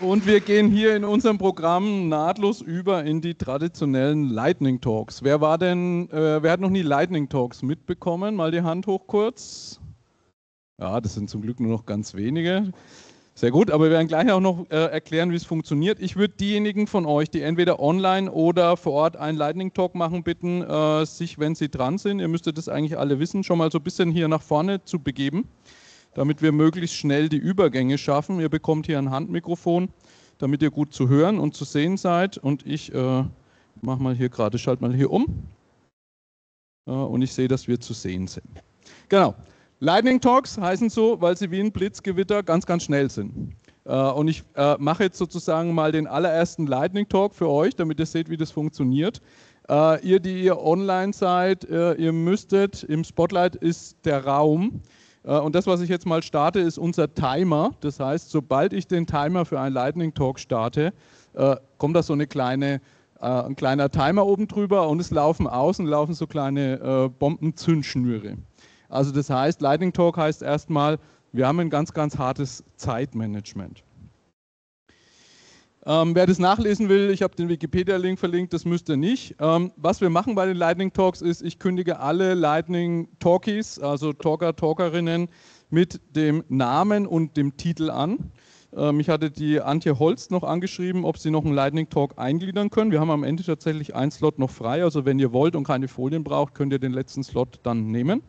Und wir gehen hier in unserem Programm nahtlos über in die traditionellen Lightning Talks. Wer war denn, äh, wer hat noch nie Lightning Talks mitbekommen? Mal die Hand hoch kurz. Ja, das sind zum Glück nur noch ganz wenige. Sehr gut, aber wir werden gleich auch noch äh, erklären, wie es funktioniert. Ich würde diejenigen von euch, die entweder online oder vor Ort einen Lightning Talk machen, bitten, äh, sich, wenn sie dran sind, ihr müsstet das eigentlich alle wissen, schon mal so ein bisschen hier nach vorne zu begeben damit wir möglichst schnell die Übergänge schaffen. Ihr bekommt hier ein Handmikrofon, damit ihr gut zu hören und zu sehen seid. Und ich äh, mache mal hier gerade, schalte mal hier um. Äh, und ich sehe, dass wir zu sehen sind. Genau. Lightning Talks heißen so, weil sie wie ein Blitzgewitter ganz, ganz schnell sind. Äh, und ich äh, mache jetzt sozusagen mal den allerersten Lightning Talk für euch, damit ihr seht, wie das funktioniert. Äh, ihr, die ihr online seid, äh, ihr müsstet, im Spotlight ist der Raum. Äh, und das, was ich jetzt mal starte, ist unser Timer. Das heißt, sobald ich den Timer für einen Lightning Talk starte, äh, kommt da so eine kleine, äh, ein kleiner Timer oben drüber und es laufen außen laufen so kleine Bombenzündschnüre. Also das heißt, Lightning Talk heißt erstmal, wir haben ein ganz, ganz hartes Zeitmanagement. Ähm, wer das nachlesen will, ich habe den Wikipedia-Link verlinkt, das müsst ihr nicht. Ähm, was wir machen bei den Lightning Talks ist, ich kündige alle Lightning Talkies, also Talker, Talkerinnen, mit dem Namen und dem Titel an. Ähm, ich hatte die Antje Holz noch angeschrieben, ob sie noch einen Lightning Talk eingliedern können. Wir haben am Ende tatsächlich einen Slot noch frei, also wenn ihr wollt und keine Folien braucht, könnt ihr den letzten Slot dann nehmen.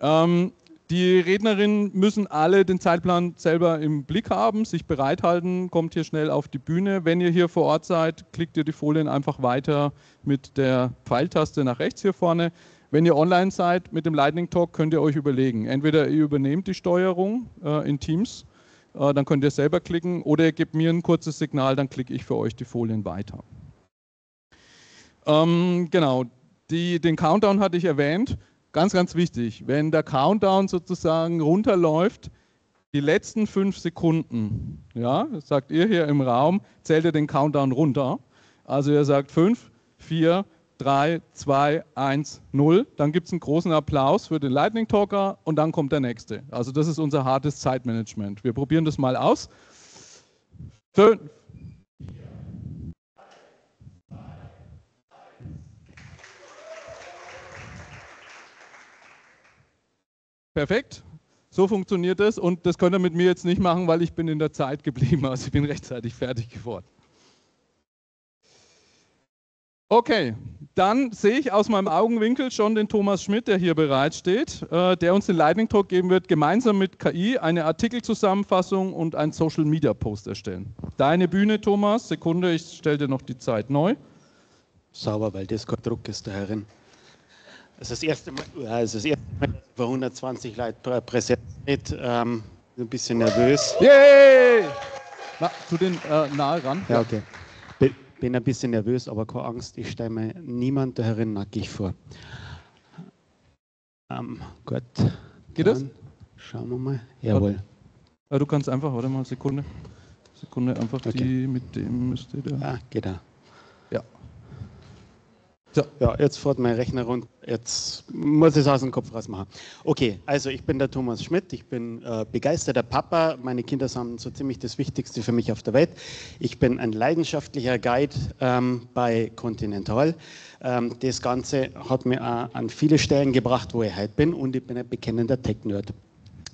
Ähm, die Rednerinnen müssen alle den Zeitplan selber im Blick haben, sich bereithalten, kommt hier schnell auf die Bühne. Wenn ihr hier vor Ort seid, klickt ihr die Folien einfach weiter mit der Pfeiltaste nach rechts hier vorne. Wenn ihr online seid mit dem Lightning Talk, könnt ihr euch überlegen. Entweder ihr übernehmt die Steuerung äh, in Teams, äh, dann könnt ihr selber klicken, oder ihr gebt mir ein kurzes Signal, dann klicke ich für euch die Folien weiter. Ähm, genau, die, den Countdown hatte ich erwähnt. Ganz, ganz wichtig, wenn der Countdown sozusagen runterläuft, die letzten fünf Sekunden, ja, sagt ihr hier im Raum, zählt ihr den Countdown runter. Also ihr sagt 5, 4, 3, 2, 1, 0. Dann gibt es einen großen Applaus für den Lightning Talker und dann kommt der nächste. Also das ist unser hartes Zeitmanagement. Wir probieren das mal aus. 5, Perfekt. So funktioniert das und das könnt ihr mit mir jetzt nicht machen, weil ich bin in der Zeit geblieben. Also ich bin rechtzeitig fertig geworden. Okay, dann sehe ich aus meinem Augenwinkel schon den Thomas Schmidt, der hier bereitsteht, äh, der uns den Lightning Talk geben wird, gemeinsam mit KI eine Artikelzusammenfassung und einen Social Media Post erstellen. Deine Bühne, Thomas. Sekunde, ich stelle dir noch die Zeit neu. Sauber, weil das kein Druck ist, der Herrin. Das ist das erste Mal, das ist das erste Mal vor 120 Leuten präsent. Ähm, ein bisschen nervös. Yay! Na, zu den äh, nahe ran. Ja, okay. Bin ein bisschen nervös, aber keine Angst, ich stelle mir niemand darin nackig vor. Ähm, gut. Geht das? Schauen wir mal. Jawohl. Ja, du kannst einfach, warte mal, Sekunde. Sekunde, einfach okay. die mit dem müsste da. Ah, geht da. So. Ja, jetzt fährt mein Rechner rund. Jetzt muss ich es aus dem Kopf rausmachen. Okay, also ich bin der Thomas Schmidt. Ich bin äh, begeisterter Papa. Meine Kinder sind so ziemlich das Wichtigste für mich auf der Welt. Ich bin ein leidenschaftlicher Guide ähm, bei Continental. Ähm, das Ganze hat mir an viele Stellen gebracht, wo ich heute bin. Und ich bin ein bekennender Tech-Nerd.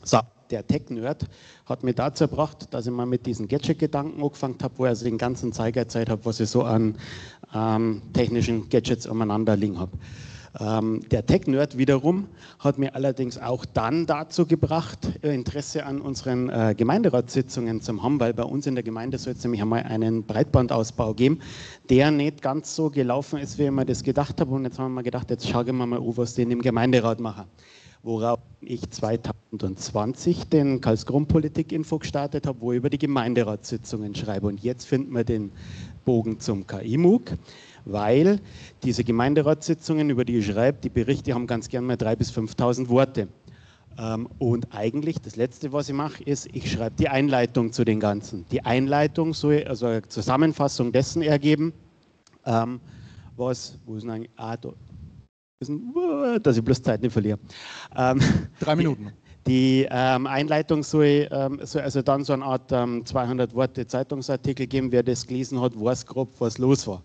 So, der Tech-Nerd hat mich dazu gebracht, dass ich mal mit diesen Gadget-Gedanken angefangen habe, wo ich also den ganzen Zeiger Zeit habe, was ich so an ähm, technischen Gadgets umeinander liegen habe. Ähm, der Tech-Nerd wiederum hat mir allerdings auch dann dazu gebracht, äh, Interesse an unseren äh, Gemeinderatssitzungen zu haben, weil bei uns in der Gemeinde soll es nämlich einmal einen Breitbandausbau geben, der nicht ganz so gelaufen ist, wie ich mir das gedacht habe. Und jetzt haben wir mal gedacht, jetzt schauen wir mal, was die im Gemeinderat machen worauf ich 2020 den Karlsgrund-Politik-Info gestartet habe, wo ich über die Gemeinderatssitzungen schreibe. Und jetzt finden wir den Bogen zum KI-MOOC, weil diese Gemeinderatssitzungen, über die ich schreibe, die Berichte haben ganz gern mal 3.000 bis 5.000 Worte. Ähm, und eigentlich das Letzte, was ich mache, ist, ich schreibe die Einleitung zu den Ganzen. Die Einleitung soll also eine Zusammenfassung dessen ergeben, ähm, was, wo ist eigentlich, ah, da, dass ich bloß Zeit nicht verliere. Ähm, Drei Minuten. Die ähm, Einleitung soll, ähm, soll, also dann so eine Art ähm, 200 Worte Zeitungsartikel geben. Wer das gelesen hat, weiß grob, was los war.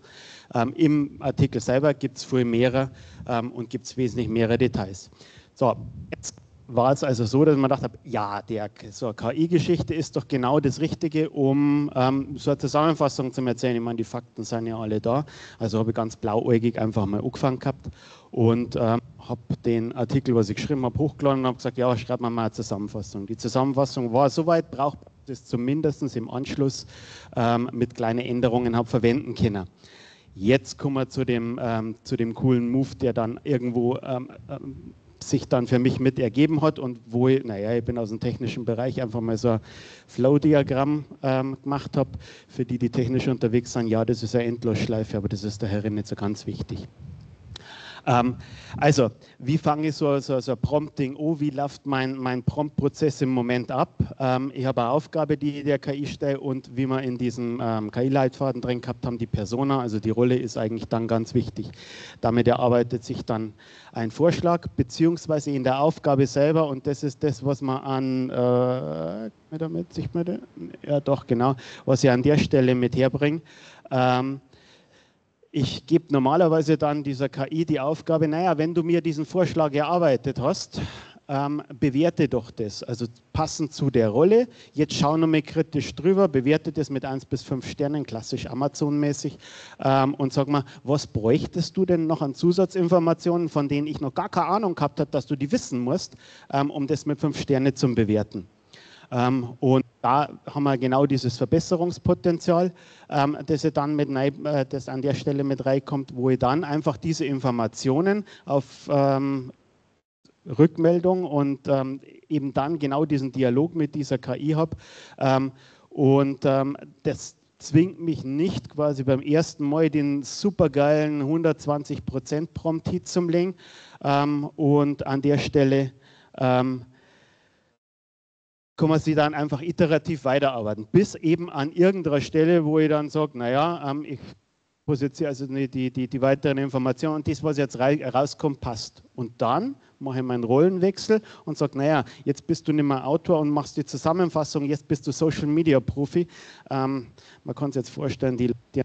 Ähm, Im Artikel selber gibt es viel mehr ähm, und gibt es wesentlich mehrere Details. So, jetzt war es also so, dass man gedacht hat, ja, der, so eine KI-Geschichte ist doch genau das Richtige, um ähm, so eine Zusammenfassung zu erzählen. Ich meine, die Fakten sind ja alle da. Also habe ich ganz blauäugig einfach mal angefangen gehabt und ähm, habe den Artikel, was ich geschrieben habe, hochgeladen und habe gesagt, ja, schreib mal mal eine Zusammenfassung. Die Zusammenfassung war soweit brauchbar, dass zumindest im Anschluss ähm, mit kleinen Änderungen habe verwenden können. Jetzt kommen wir zu dem, ähm, zu dem coolen Move, der dann irgendwo ähm, ähm, sich dann für mich mit ergeben hat und wo ich, naja, ich bin aus dem technischen Bereich einfach mal so ein Flow-Diagramm ähm, gemacht habe. Für die, die technisch unterwegs sind, ja, das ist eine Endlosschleife, aber das ist Herrin nicht so ganz wichtig. Ähm, also, wie fange ich so, so, so ein Prompting an? Wie läuft mein, mein Prompt-Prozess im Moment ab? Ähm, ich habe eine Aufgabe, die ich der KI stelle und wie wir in diesem ähm, KI-Leitfaden drin gehabt haben, die Persona, also die Rolle ist eigentlich dann ganz wichtig. Damit erarbeitet sich dann ein Vorschlag, beziehungsweise in der Aufgabe selber und das ist das, was man an, äh, damit, sich mit, ja doch, genau, was ich an der Stelle mit herbringe. Ähm, ich gebe normalerweise dann dieser KI die Aufgabe, naja, wenn du mir diesen Vorschlag erarbeitet hast, ähm, bewerte doch das, also passend zu der Rolle. Jetzt schau nochmal kritisch drüber, bewerte das mit 1 bis 5 Sternen, klassisch Amazon-mäßig ähm, und sag mal, was bräuchtest du denn noch an Zusatzinformationen, von denen ich noch gar keine Ahnung gehabt habe, dass du die wissen musst, ähm, um das mit 5 Sternen zu bewerten. Ähm, und da haben wir genau dieses Verbesserungspotenzial, ähm, das, dann mit rein, äh, das an der Stelle mit reinkommt, wo ich dann einfach diese Informationen auf ähm, Rückmeldung und ähm, eben dann genau diesen Dialog mit dieser KI habe. Ähm, und ähm, das zwingt mich nicht quasi beim ersten Mal den supergeilen 120% Prompt-Hit zum Legen. und an der Stelle kann man sie dann einfach iterativ weiterarbeiten, bis eben an irgendeiner Stelle, wo ich dann sage, naja, ähm, ich positioniere also die, die, die, weiteren Informationen und das, was jetzt rauskommt, passt. Und dann mache ich meinen Rollenwechsel und sage, naja, jetzt bist du nicht mehr Autor und machst die Zusammenfassung, jetzt bist du Social Media Profi. Ähm, man kann sich jetzt vorstellen, die, die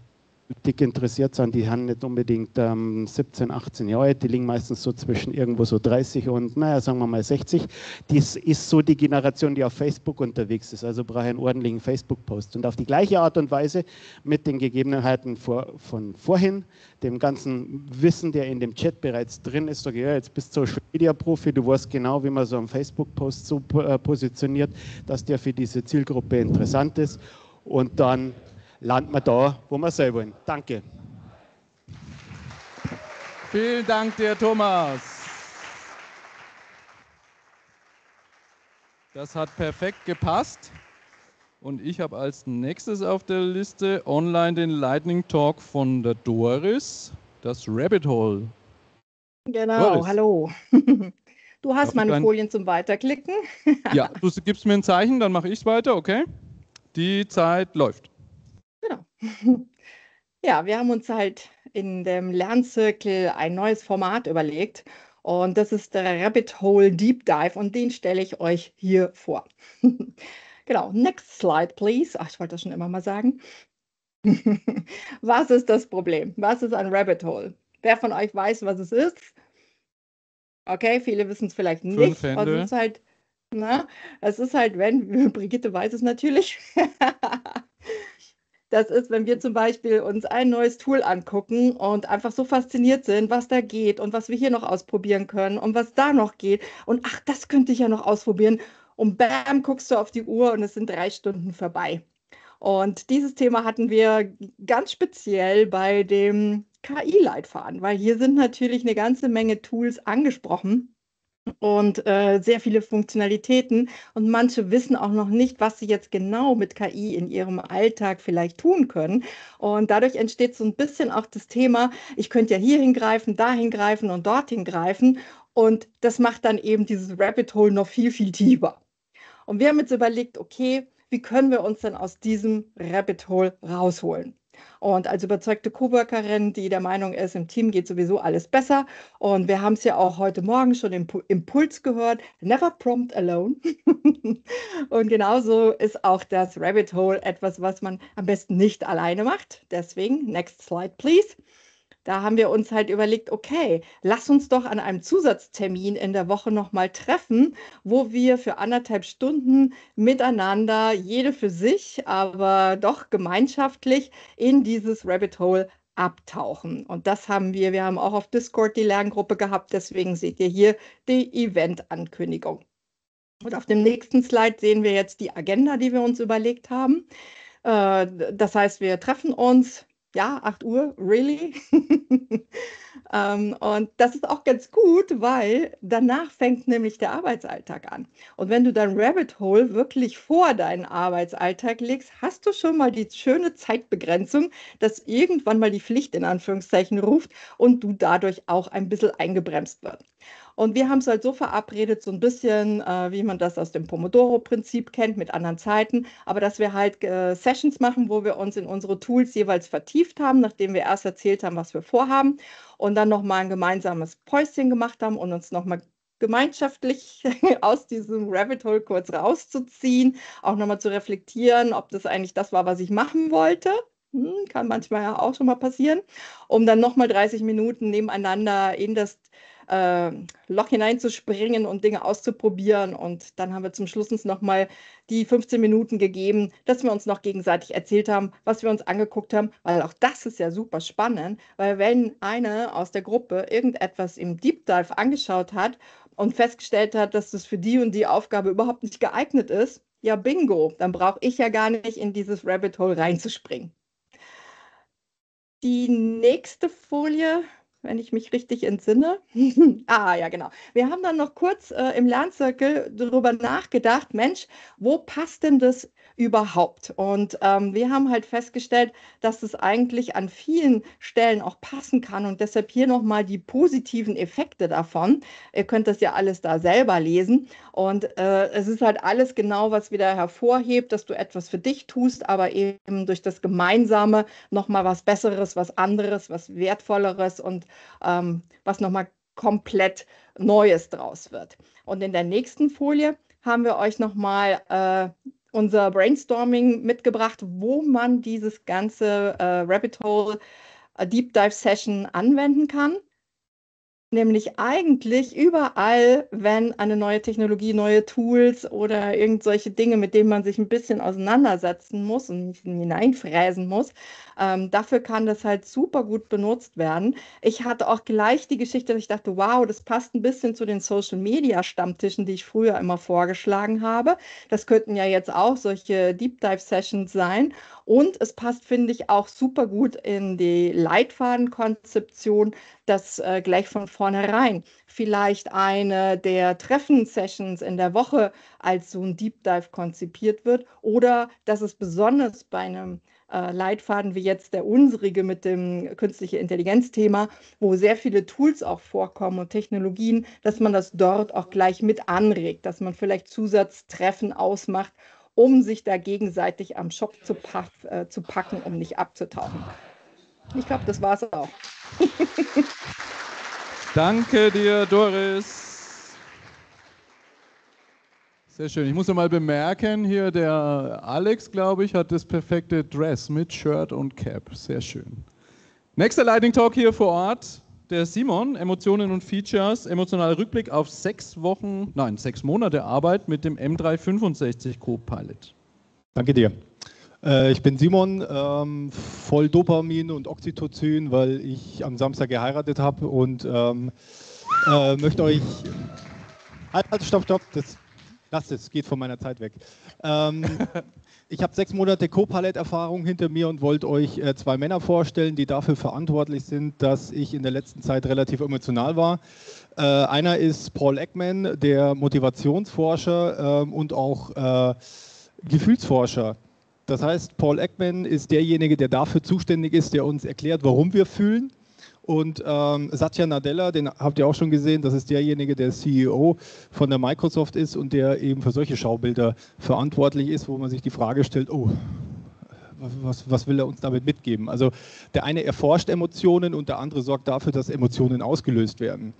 dick interessiert sind, die haben nicht unbedingt ähm, 17, 18 Jahre alt, die liegen meistens so zwischen irgendwo so 30 und, naja, sagen wir mal 60. Das ist so die Generation, die auf Facebook unterwegs ist, also brauche einen ordentlichen Facebook-Post. Und auf die gleiche Art und Weise mit den Gegebenheiten vor, von vorhin, dem ganzen Wissen, der in dem Chat bereits drin ist, sage ja, jetzt bist du Social Media Profi, du weißt genau, wie man so einen Facebook-Post so äh, positioniert, dass der für diese Zielgruppe interessant ist. Und dann landen wir da, wo wir sein wollen. Danke. Vielen Dank dir, Thomas. Das hat perfekt gepasst. Und ich habe als nächstes auf der Liste online den Lightning Talk von der Doris, das Rabbit Hole. Genau, Doris. hallo. Du hast meine Folien zum Weiterklicken. ja, du gibst mir ein Zeichen, dann mache ich es weiter, okay? Die Zeit läuft. Ja, wir haben uns halt in dem Lernzirkel ein neues Format überlegt und das ist der Rabbit Hole Deep Dive und den stelle ich euch hier vor. Genau, next slide, please. Ach, ich wollte das schon immer mal sagen. Was ist das Problem? Was ist ein Rabbit Hole? Wer von euch weiß, was es ist? Okay, viele wissen es vielleicht nicht. Also es ist halt, na, es ist halt, wenn, Brigitte weiß es natürlich. Das ist, wenn wir zum Beispiel uns ein neues Tool angucken und einfach so fasziniert sind, was da geht und was wir hier noch ausprobieren können und was da noch geht. Und ach, das könnte ich ja noch ausprobieren. Und bam, guckst du auf die Uhr und es sind drei Stunden vorbei. Und dieses Thema hatten wir ganz speziell bei dem KI-Leitfaden, weil hier sind natürlich eine ganze Menge Tools angesprochen und äh, sehr viele Funktionalitäten. Und manche wissen auch noch nicht, was sie jetzt genau mit KI in ihrem Alltag vielleicht tun können. Und dadurch entsteht so ein bisschen auch das Thema, ich könnte ja hier hingreifen, da hingreifen und dorthin greifen. Und das macht dann eben dieses Rabbit Hole noch viel, viel tiefer. Und wir haben jetzt überlegt, okay, wie können wir uns denn aus diesem Rabbit Hole rausholen? Und als überzeugte Coworkerin, die der Meinung ist, im Team geht sowieso alles besser. Und wir haben es ja auch heute Morgen schon im Impuls gehört, never prompt alone. und genauso ist auch das Rabbit Hole etwas, was man am besten nicht alleine macht. Deswegen, next slide, please da haben wir uns halt überlegt, okay, lass uns doch an einem Zusatztermin in der Woche nochmal treffen, wo wir für anderthalb Stunden miteinander, jede für sich, aber doch gemeinschaftlich in dieses Rabbit Hole abtauchen. Und das haben wir, wir haben auch auf Discord die Lerngruppe gehabt, deswegen seht ihr hier die Event-Ankündigung. Und auf dem nächsten Slide sehen wir jetzt die Agenda, die wir uns überlegt haben. Äh, das heißt, wir treffen uns ja, 8 Uhr, really? ähm, und das ist auch ganz gut, weil danach fängt nämlich der Arbeitsalltag an. Und wenn du dein Rabbit Hole wirklich vor deinen Arbeitsalltag legst, hast du schon mal die schöne Zeitbegrenzung, dass irgendwann mal die Pflicht in Anführungszeichen ruft und du dadurch auch ein bisschen eingebremst wirst. Und wir haben es halt so verabredet, so ein bisschen, äh, wie man das aus dem Pomodoro-Prinzip kennt, mit anderen Zeiten, aber dass wir halt äh, Sessions machen, wo wir uns in unsere Tools jeweils vertieft haben, nachdem wir erst erzählt haben, was wir vorhaben und dann nochmal ein gemeinsames Päuschen gemacht haben und uns nochmal gemeinschaftlich aus diesem Rabbit Hole kurz rauszuziehen, auch nochmal zu reflektieren, ob das eigentlich das war, was ich machen wollte. Hm, kann manchmal ja auch schon mal passieren, um dann nochmal 30 Minuten nebeneinander in das äh, Loch hineinzuspringen und Dinge auszuprobieren. Und dann haben wir zum Schluss uns nochmal die 15 Minuten gegeben, dass wir uns noch gegenseitig erzählt haben, was wir uns angeguckt haben, weil auch das ist ja super spannend, weil wenn eine aus der Gruppe irgendetwas im Deep Dive angeschaut hat und festgestellt hat, dass das für die und die Aufgabe überhaupt nicht geeignet ist, ja bingo, dann brauche ich ja gar nicht in dieses Rabbit Hole reinzuspringen. Die nächste Folie wenn ich mich richtig entsinne. ah, ja, genau. Wir haben dann noch kurz äh, im Lernzirkel darüber nachgedacht, Mensch, wo passt denn das überhaupt? Und ähm, wir haben halt festgestellt, dass es eigentlich an vielen Stellen auch passen kann und deshalb hier nochmal die positiven Effekte davon. Ihr könnt das ja alles da selber lesen und äh, es ist halt alles genau, was wieder hervorhebt, dass du etwas für dich tust, aber eben durch das Gemeinsame nochmal was Besseres, was anderes, was Wertvolleres und ähm, was nochmal komplett Neues draus wird. Und in der nächsten Folie haben wir euch nochmal äh, unser Brainstorming mitgebracht, wo man dieses ganze äh, Rabbit Hole äh, Deep Dive Session anwenden kann. Nämlich eigentlich überall, wenn eine neue Technologie, neue Tools oder irgendwelche Dinge, mit denen man sich ein bisschen auseinandersetzen muss und hineinfräsen muss, ähm, dafür kann das halt super gut benutzt werden. Ich hatte auch gleich die Geschichte, dass ich dachte, wow, das passt ein bisschen zu den Social Media Stammtischen, die ich früher immer vorgeschlagen habe. Das könnten ja jetzt auch solche Deep Dive Sessions sein. Und es passt, finde ich, auch super gut in die Leitfadenkonzeption, dass äh, gleich von vornherein vielleicht eine der Treffen-Sessions in der Woche als so ein Deep Dive konzipiert wird oder dass es besonders bei einem Leitfaden wie jetzt der unsrige mit dem künstliche Intelligenz-Thema, wo sehr viele Tools auch vorkommen und Technologien, dass man das dort auch gleich mit anregt, dass man vielleicht Zusatztreffen ausmacht um sich da gegenseitig am Shop zu, äh, zu packen, um nicht abzutauchen. Ich glaube, das war es auch. Danke dir, Doris. Sehr schön. Ich muss noch mal bemerken, hier der Alex, glaube ich, hat das perfekte Dress mit Shirt und Cap. Sehr schön. Nächster Lightning Talk hier vor Ort der Simon, Emotionen und Features, emotionaler Rückblick auf sechs Wochen, nein, sechs Monate Arbeit mit dem M365 Co-Pilot. Danke dir. Äh, ich bin Simon, ähm, voll Dopamin und Oxytocin, weil ich am Samstag geheiratet habe und ähm, äh, möchte euch. Halt, halt, stopp, stopp, das, lasst es, geht von meiner Zeit weg. Ähm, Ich habe sechs Monate Co-Pilot-Erfahrung hinter mir und wollte euch äh, zwei Männer vorstellen, die dafür verantwortlich sind, dass ich in der letzten Zeit relativ emotional war. Äh, einer ist Paul Ekman, der Motivationsforscher ähm, und auch äh, Gefühlsforscher. Das heißt, Paul Ekman ist derjenige, der dafür zuständig ist, der uns erklärt, warum wir fühlen und ähm, Satya Nadella, den habt ihr auch schon gesehen, das ist derjenige, der CEO von der Microsoft ist und der eben für solche Schaubilder verantwortlich ist, wo man sich die Frage stellt, oh, was, was will er uns damit mitgeben? Also der eine erforscht Emotionen und der andere sorgt dafür, dass Emotionen ausgelöst werden.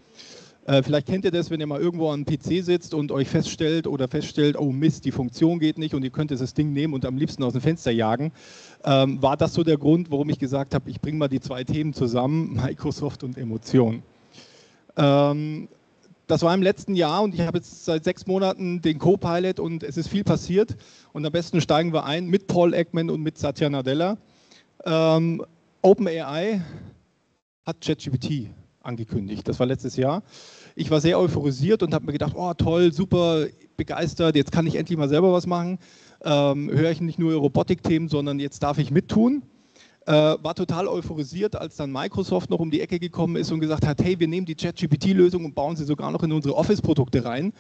Äh, vielleicht kennt ihr das, wenn ihr mal irgendwo am PC sitzt und euch feststellt oder feststellt, oh Mist, die Funktion geht nicht und ihr könnt das Ding nehmen und am liebsten aus dem Fenster jagen. Ähm, war das so der Grund, warum ich gesagt habe, ich bringe mal die zwei Themen zusammen, Microsoft und Emotion. Ähm, das war im letzten Jahr und ich habe jetzt seit sechs Monaten den Co-Pilot und es ist viel passiert. Und am besten steigen wir ein mit Paul Ekman und mit Satya Nadella. Ähm, OpenAI hat ChatGPT angekündigt. Das war letztes Jahr. Ich war sehr euphorisiert und habe mir gedacht, oh toll, super, begeistert, jetzt kann ich endlich mal selber was machen. Ähm, höre ich nicht nur Robotikthemen, sondern jetzt darf ich mittun. Äh, war total euphorisiert, als dann Microsoft noch um die Ecke gekommen ist und gesagt hat, hey, wir nehmen die ChatGPT-Lösung und bauen sie sogar noch in unsere Office-Produkte rein.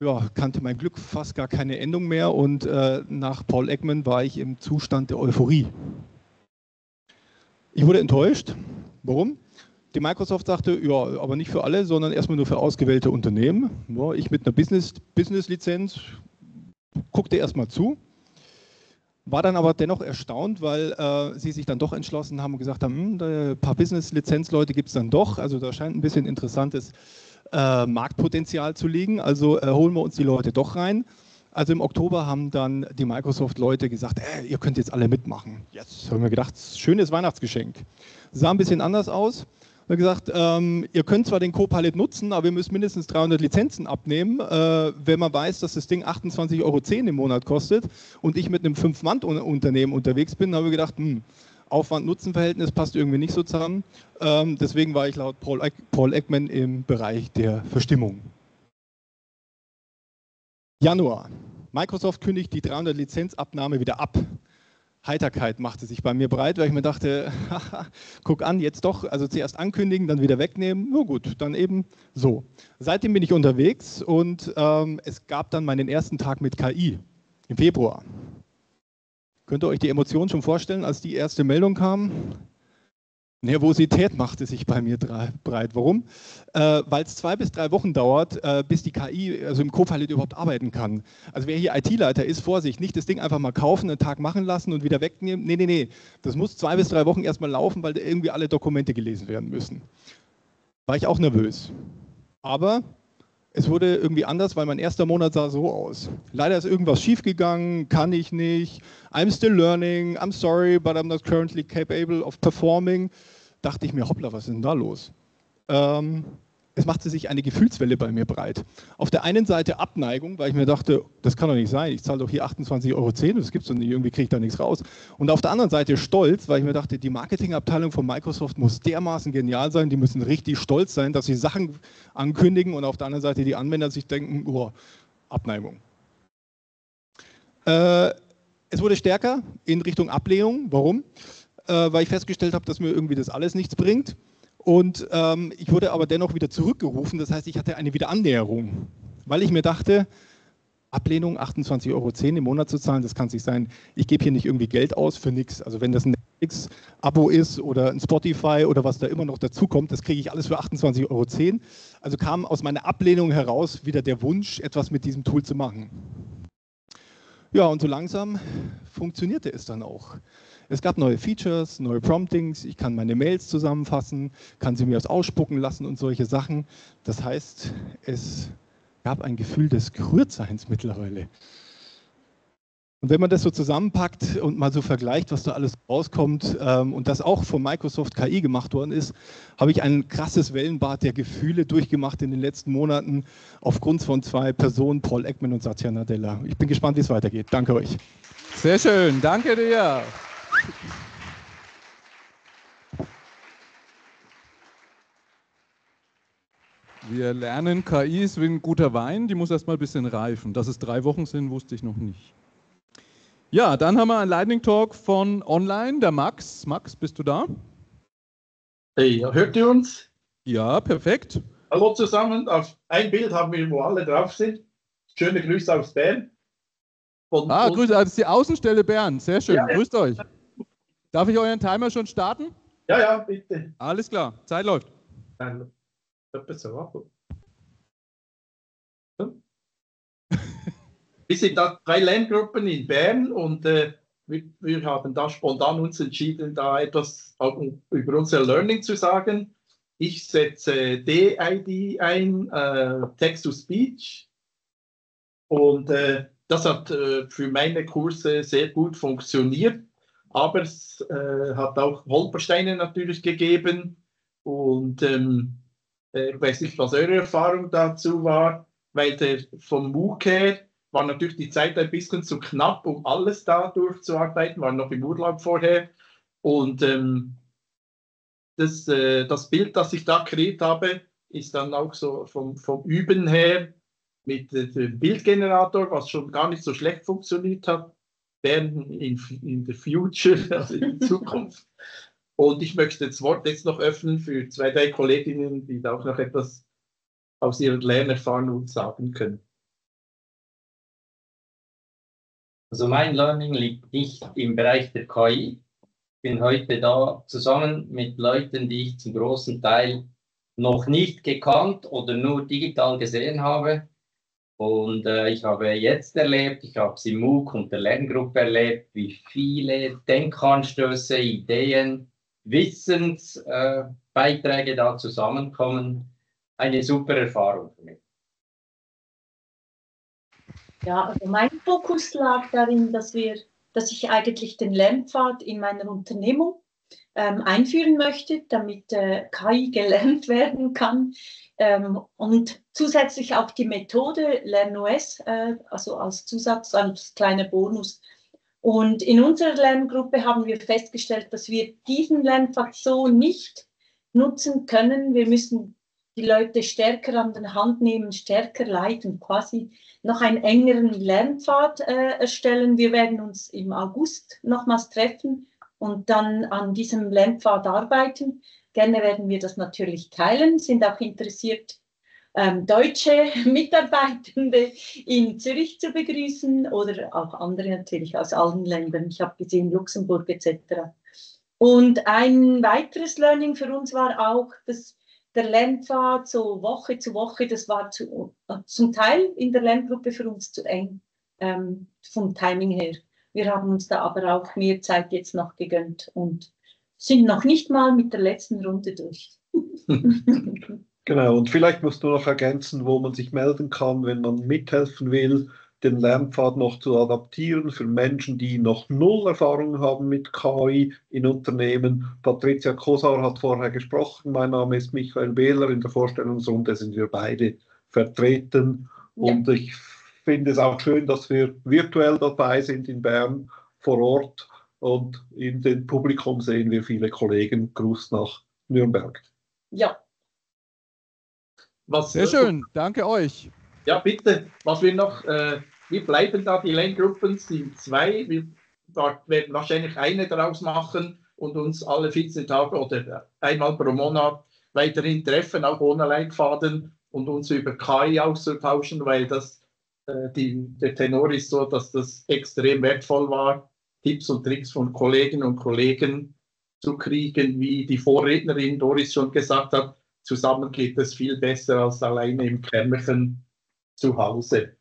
Ja, kannte mein Glück fast gar keine Endung mehr und äh, nach Paul Ekman war ich im Zustand der Euphorie. Ich wurde enttäuscht. Warum? Die Microsoft sagte, ja, aber nicht für alle, sondern erstmal nur für ausgewählte Unternehmen. Ja, ich mit einer Business-Lizenz Business guckte erstmal zu war dann aber dennoch erstaunt, weil äh, sie sich dann doch entschlossen haben und gesagt haben, hm, ein paar Business-Lizenzleute gibt es dann doch. Also da scheint ein bisschen interessantes äh, Marktpotenzial zu liegen. Also äh, holen wir uns die Leute doch rein. Also im Oktober haben dann die Microsoft-Leute gesagt, äh, ihr könnt jetzt alle mitmachen. Jetzt haben wir gedacht, schönes Weihnachtsgeschenk. Sah ein bisschen anders aus hat gesagt, ähm, ihr könnt zwar den Copilot nutzen, aber ihr müsst mindestens 300 Lizenzen abnehmen, äh, wenn man weiß, dass das Ding 28,10 Euro im Monat kostet und ich mit einem Fünf-Mann-Unternehmen unterwegs bin, habe ich gedacht, hm, Aufwand-Nutzen-Verhältnis passt irgendwie nicht so zusammen. Ähm, deswegen war ich laut Paul, Eck, Paul Ekman im Bereich der Verstimmung. Januar. Microsoft kündigt die 300 Lizenzabnahme wieder ab. Heiterkeit machte sich bei mir breit, weil ich mir dachte, guck an, jetzt doch, also zuerst ankündigen, dann wieder wegnehmen. Nur gut, dann eben so. Seitdem bin ich unterwegs und ähm, es gab dann meinen ersten Tag mit KI im Februar. Könnt ihr euch die Emotionen schon vorstellen, als die erste Meldung kam? Nervosität machte sich bei mir breit. Warum? Äh, Weil es zwei bis drei Wochen dauert, äh, bis die KI, also im Copilot überhaupt arbeiten kann. Also wer hier IT-Leiter ist, Vorsicht, nicht das Ding einfach mal kaufen, einen Tag machen lassen und wieder wegnehmen. Nee, nee, nee. Das muss zwei bis drei Wochen erstmal laufen, weil irgendwie alle Dokumente gelesen werden müssen. War ich auch nervös. Aber es wurde irgendwie anders, weil mein erster Monat sah so aus. Leider ist irgendwas schiefgegangen, kann ich nicht. I'm still learning, I'm sorry, but I'm not currently capable of performing. Dachte ich mir, hoppla, was ist denn da los? Ähm, es machte sich eine Gefühlswelle bei mir breit. Auf der einen Seite Abneigung, weil ich mir dachte, das kann doch nicht sein, ich zahle doch hier 28,10 Euro, das gibt es doch nicht, irgendwie kriege ich da nichts raus. Und auf der anderen Seite Stolz, weil ich mir dachte, die Marketingabteilung von Microsoft muss dermaßen genial sein, die müssen richtig stolz sein, dass sie Sachen ankündigen und auf der anderen Seite die Anwender sich denken, oh, Abneigung. Äh, es wurde stärker in Richtung Ablehnung. Warum? Äh, weil ich festgestellt habe, dass mir irgendwie das alles nichts bringt. Und ähm, ich wurde aber dennoch wieder zurückgerufen. Das heißt, ich hatte eine Wiederannäherung, weil ich mir dachte, Ablehnung 28,10 Euro im Monat zu zahlen, das kann es nicht sein. Ich gebe hier nicht irgendwie Geld aus für nichts. Also wenn das ein Netflix-Abo ist oder ein Spotify oder was da immer noch dazukommt, das kriege ich alles für 28,10 Euro. Also kam aus meiner Ablehnung heraus wieder der Wunsch, etwas mit diesem Tool zu machen. Ja, und so langsam funktionierte es dann auch. Es gab neue Features, neue Promptings, ich kann meine Mails zusammenfassen, kann sie mir aus ausspucken lassen und solche Sachen. Das heißt, es gab ein Gefühl des Gerührtseins mittlerweile. Und wenn man das so zusammenpackt und mal so vergleicht, was da alles rauskommt ähm, und das auch von Microsoft KI gemacht worden ist, habe ich ein krasses Wellenbad der Gefühle durchgemacht in den letzten Monaten aufgrund von zwei Personen, Paul Ekman und Satya Nadella. Ich bin gespannt, wie es weitergeht. Danke euch. Sehr schön, danke dir. Wir lernen, KI ist wie ein guter Wein, die muss erstmal ein bisschen reifen. Dass es drei Wochen sind, wusste ich noch nicht. Ja, dann haben wir einen Lightning Talk von online, der Max. Max, bist du da? Hey, hört ihr uns? Ja, perfekt. Hallo zusammen. Auf ein Bild haben wir, wo alle drauf sind. Schöne Grüße aus Bern. Von ah, Grüße, das ist die Außenstelle Bern. Sehr schön. Ja, Grüßt euch. Darf ich euren Timer schon starten? Ja, ja, bitte. Alles klar, Zeit läuft. Dann, so. Wir sind da drei Lerngruppen in Bern und äh, wir, wir, haben da spontan uns entschieden, da etwas über unser Learning zu sagen. Ich setze DID ein, äh, Text-to-Speech. Und äh, das hat äh, für meine Kurse sehr gut funktioniert. Aber es äh, hat auch Holpersteine natürlich gegeben. Und ähm, äh, ich weiß nicht, was eure Erfahrung dazu war, weil der vom MOOC her war natürlich die Zeit ein bisschen zu knapp, um alles da durchzuarbeiten, war noch im Urlaub vorher. Und ähm, das, äh, das Bild, das ich da kreiert habe, ist dann auch so vom, vom Üben her mit dem Bildgenerator, was schon gar nicht so schlecht funktioniert hat, werden in, in der Future, also in Zukunft. Und ich möchte das Wort jetzt noch öffnen für zwei, drei Kolleginnen, die da auch noch etwas aus ihrer Lernerfahrung sagen können. Also mein Learning liegt nicht im Bereich der KI. Ich bin heute da zusammen mit Leuten, die ich zum großen Teil noch nicht gekannt oder nur digital gesehen habe. Und äh, ich habe jetzt erlebt, ich habe es im MOOC und der Lerngruppe erlebt, wie viele Denkanstöße, Ideen, Wissensbeiträge äh, da zusammenkommen. Eine super Erfahrung für mich. Ja, also mein Fokus lag darin, dass wir, dass ich eigentlich den Lernpfad in meiner Unternehmung ähm, einführen möchte, damit äh, KI gelernt werden kann ähm, und zusätzlich auch die Methode LernOS, äh, also als Zusatz, als kleiner Bonus. Und in unserer Lerngruppe haben wir festgestellt, dass wir diesen Lernpfad so nicht nutzen können. Wir müssen die Leute stärker an der Hand nehmen, stärker leiten, quasi noch einen engeren Lernpfad äh, erstellen. Wir werden uns im August nochmals treffen und dann an diesem Lernpfad arbeiten. Gerne werden wir das natürlich teilen, sind auch interessiert, ähm, deutsche Mitarbeitende in Zürich zu begrüßen oder auch andere natürlich aus allen Ländern. Ich habe gesehen Luxemburg etc. Und ein weiteres Learning für uns war auch, dass der Lernpfad so Woche zu Woche, das war zu, zum Teil in der Lerngruppe für uns zu eng ähm, vom Timing her. Wir haben uns da aber auch mehr Zeit jetzt noch gegönnt und sind noch nicht mal mit der letzten Runde durch. genau, und vielleicht musst du noch ergänzen, wo man sich melden kann, wenn man mithelfen will den Lernpfad noch zu adaptieren für Menschen, die noch null Erfahrung haben mit KI in Unternehmen. Patricia Kosauer hat vorher gesprochen. Mein Name ist Michael Behler. In der Vorstellungsrunde sind wir beide vertreten. Ja. Und ich finde es auch schön, dass wir virtuell dabei sind in Bern vor Ort. Und in dem Publikum sehen wir viele Kollegen. Gruß nach Nürnberg. Ja. Was, Sehr schön, danke euch. Ja, bitte, was wir noch, äh, wir bleiben da, die Lerngruppen sind zwei, wir werden wahrscheinlich eine daraus machen und uns alle 14 Tage oder einmal pro Monat weiterhin treffen, auch ohne Leitfaden und uns über KI auszutauschen, weil das, äh, die, der Tenor ist so, dass das extrem wertvoll war, Tipps und Tricks von Kollegen und Kollegen zu kriegen, wie die Vorrednerin Doris schon gesagt hat, zusammen geht es viel besser als alleine im Kämmerchen zu Hause.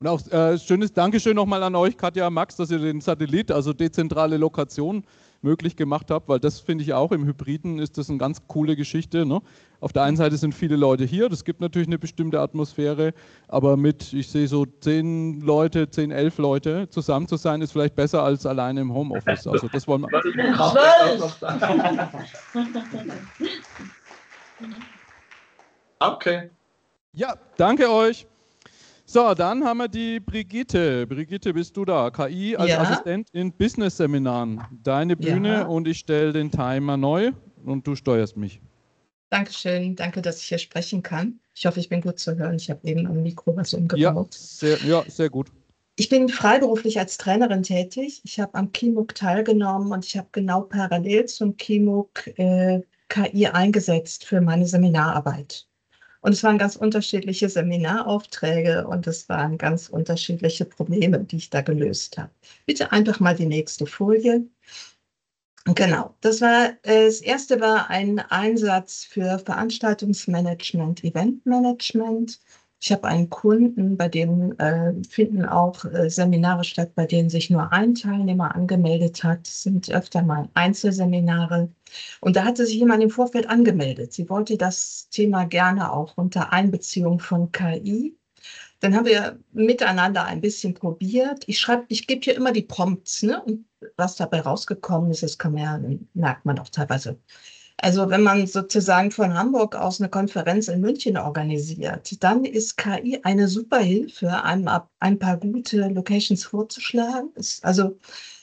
Und auch äh, schönes Dankeschön nochmal an euch, Katja, Max, dass ihr den Satellit, also dezentrale Lokation, möglich gemacht habt, weil das finde ich auch im Hybriden ist das eine ganz coole Geschichte. Ne? Auf der einen Seite sind viele Leute hier, das gibt natürlich eine bestimmte Atmosphäre, aber mit, ich sehe so zehn Leute, zehn, elf Leute zusammen zu sein, ist vielleicht besser als alleine im Homeoffice. Also das wollen wir. okay. Ja, danke euch. So, dann haben wir die Brigitte. Brigitte, bist du da? KI als ja. Assistent in Business-Seminaren. Deine Bühne ja. und ich stelle den Timer neu und du steuerst mich. Dankeschön, danke, dass ich hier sprechen kann. Ich hoffe, ich bin gut zu hören. Ich habe eben am Mikro was umgebaut. Ja, sehr, ja, sehr gut. Ich bin freiberuflich als Trainerin tätig. Ich habe am KIMUK teilgenommen und ich habe genau parallel zum KIMUK äh, KI eingesetzt für meine Seminararbeit. Und es waren ganz unterschiedliche Seminaraufträge und es waren ganz unterschiedliche Probleme, die ich da gelöst habe. Bitte einfach mal die nächste Folie. Genau, das war das erste war ein Einsatz für Veranstaltungsmanagement, Eventmanagement. Ich habe einen Kunden, bei dem äh, finden auch äh, Seminare statt, bei denen sich nur ein Teilnehmer angemeldet hat. Das sind öfter mal Einzelseminare. Und da hatte sich jemand im Vorfeld angemeldet. Sie wollte das Thema gerne auch unter Einbeziehung von KI. Dann haben wir miteinander ein bisschen probiert. Ich schreibe, ich gebe hier immer die Prompts, ne? Und was dabei rausgekommen ist, das kann man ja, merkt man auch teilweise also wenn man sozusagen von Hamburg aus eine Konferenz in München organisiert, dann ist KI eine super Hilfe, einem ein paar gute Locations vorzuschlagen. Also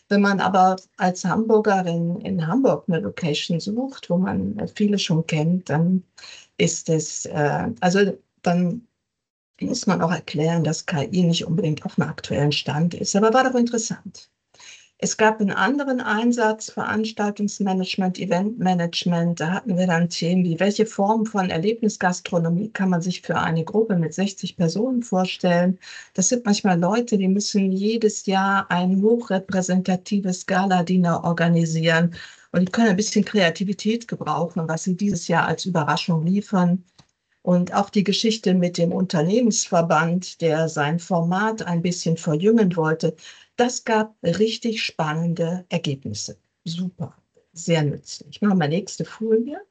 wenn man aber als Hamburgerin in Hamburg eine Location sucht, wo man viele schon kennt, dann ist es, äh, also dann muss man auch erklären, dass KI nicht unbedingt auf dem aktuellen Stand ist. Aber war doch interessant. Es gab einen anderen Einsatz, Veranstaltungsmanagement, Eventmanagement. Da hatten wir dann Themen wie, welche Form von Erlebnisgastronomie kann man sich für eine Gruppe mit 60 Personen vorstellen? Das sind manchmal Leute, die müssen jedes Jahr ein hochrepräsentatives Gala-Dinner organisieren. Und die können ein bisschen Kreativität gebrauchen, was sie dieses Jahr als Überraschung liefern. Und auch die Geschichte mit dem Unternehmensverband, der sein Format ein bisschen verjüngen wollte, das gab richtig spannende Ergebnisse. Super, sehr nützlich. Machen wir nächste Folie.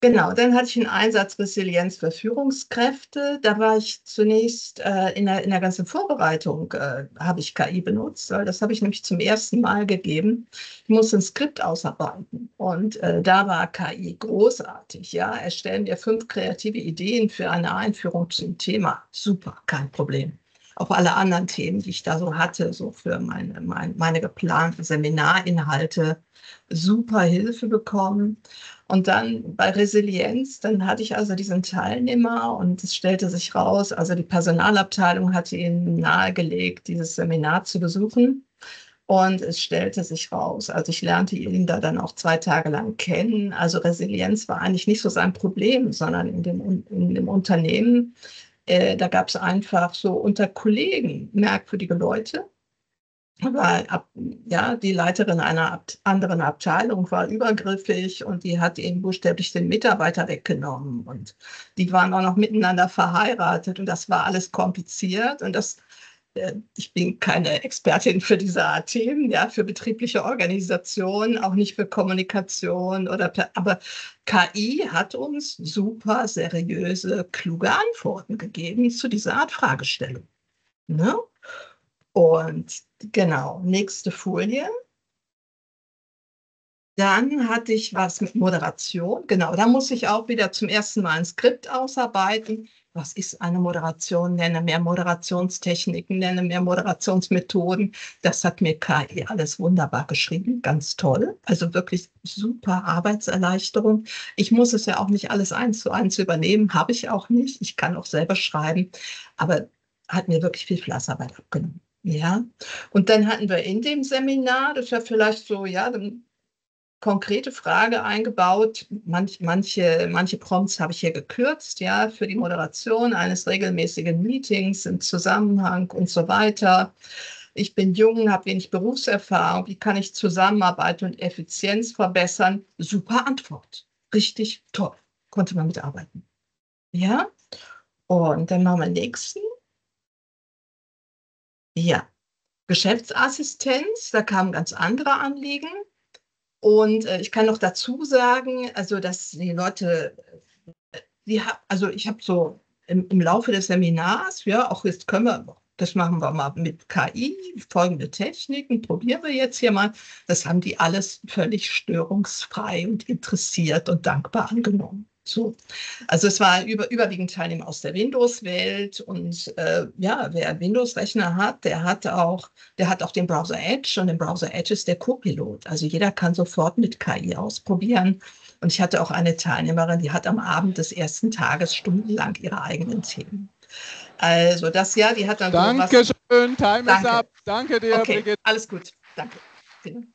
Genau, dann hatte ich einen Einsatz Resilienz für Führungskräfte. Da war ich zunächst äh, in, der, in der ganzen Vorbereitung, äh, habe ich KI benutzt. Das habe ich nämlich zum ersten Mal gegeben. Ich musste ein Skript ausarbeiten und äh, da war KI großartig. Ja, erstellen wir fünf kreative Ideen für eine Einführung zum Thema. Super, kein Problem auch alle anderen Themen, die ich da so hatte, so für meine, meine, meine geplanten Seminarinhalte, super Hilfe bekommen. Und dann bei Resilienz, dann hatte ich also diesen Teilnehmer und es stellte sich raus, also die Personalabteilung hatte ihnen nahegelegt, dieses Seminar zu besuchen. Und es stellte sich raus, also ich lernte ihn da dann auch zwei Tage lang kennen. Also Resilienz war eigentlich nicht so sein Problem, sondern in dem, in dem Unternehmen äh, da gab es einfach so unter Kollegen merkwürdige Leute. Weil ab, ja, die Leiterin einer ab, anderen Abteilung war übergriffig und die hat eben buchstäblich den Mitarbeiter weggenommen. Und die waren auch noch miteinander verheiratet und das war alles kompliziert. Und das ich bin keine Expertin für diese Art Themen, ja, für betriebliche Organisation, auch nicht für Kommunikation oder, aber KI hat uns super seriöse, kluge Antworten gegeben zu dieser Art Fragestellung. Ne? Und genau, nächste Folie. Dann hatte ich was mit Moderation. Genau, da muss ich auch wieder zum ersten Mal ein Skript ausarbeiten was ist eine Moderation, nenne mehr Moderationstechniken, nenne mehr Moderationsmethoden. Das hat mir KI alles wunderbar geschrieben, ganz toll. Also wirklich super Arbeitserleichterung. Ich muss es ja auch nicht alles eins zu eins übernehmen, habe ich auch nicht. Ich kann auch selber schreiben, aber hat mir wirklich viel Fleißarbeit abgenommen. Ja, und dann hatten wir in dem Seminar, das ja vielleicht so, ja, dann konkrete Frage eingebaut. Manch, manche, manche Prompts habe ich hier gekürzt, ja, für die Moderation eines regelmäßigen Meetings im Zusammenhang und so weiter. Ich bin jung, habe wenig Berufserfahrung. Wie kann ich Zusammenarbeit und Effizienz verbessern? Super Antwort. Richtig toll. Konnte man mitarbeiten. Ja. Und dann machen wir den nächsten. Ja. Geschäftsassistenz, da kamen ganz andere Anliegen. Und äh, ich kann noch dazu sagen, also dass die Leute, die hab, also ich habe so im, im, Laufe des Seminars, ja, auch jetzt können wir, das machen wir mal mit KI, folgende Techniken, probieren wir jetzt hier mal. Das haben die alles völlig störungsfrei und interessiert und dankbar angenommen. So. Also es war über, überwiegend Teilnehmer aus der Windows-Welt und äh, ja, wer Windows-Rechner hat, der hat auch, der hat auch den Browser Edge und im Browser Edge ist der Copilot. Also jeder kann sofort mit KI ausprobieren. Und ich hatte auch eine Teilnehmerin, die hat am Abend des ersten Tages stundenlang ihre eigenen Themen. Also das ja, die hat dann Dankeschön, so Time Danke. is up. Danke dir, okay, Brigitte. Alles gut, danke.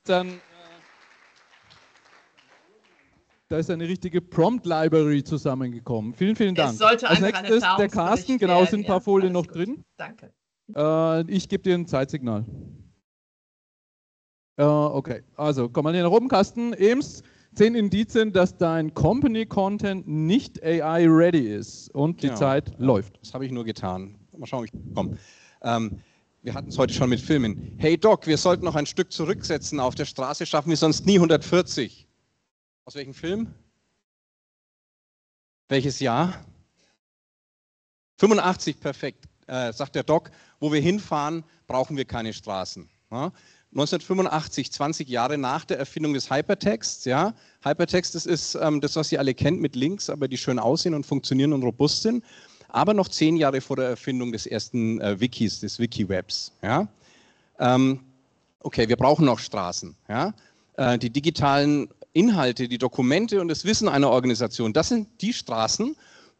Dann da ist eine richtige Prompt-Library zusammengekommen. Vielen, vielen Dank. Es sollte Als nächstes der Carsten, genau, sind ein paar Folien noch gut. drin. Danke. Äh, ich gebe dir ein Zeitsignal. Äh, okay, also komm mal hier nach oben, Carsten. Ems, Zehn Indizien, dass dein Company-Content nicht AI-ready ist und die Genau. Zeit läuft. Das habe ich nur getan. Mal schauen, wie ich komme. Ähm, wir hatten es heute schon mit Filmen. Hey Doc, wir sollten noch ein Stück zurücksetzen. Auf der Straße schaffen wir sonst nie 140. Aus welchem Film? Welches Jahr? 85, perfekt. Äh, sagt der Doc, wo wir hinfahren, brauchen wir keine Straßen. Ja? 1985, 20 Jahre nach der Erfindung des Hypertexts. Ja? Hypertext, das ist ähm, das, was ihr alle kennt mit Links, aber die schön aussehen und funktionieren und robust sind. Aber noch zehn Jahre vor der Erfindung des ersten äh, Wikis, des Wikiwebs. Ja? Ähm, okay, wir brauchen noch Straßen. Ja? Äh, die digitalen Inhalte, die Dokumente und das Wissen einer Organisation, das sind die Straßen,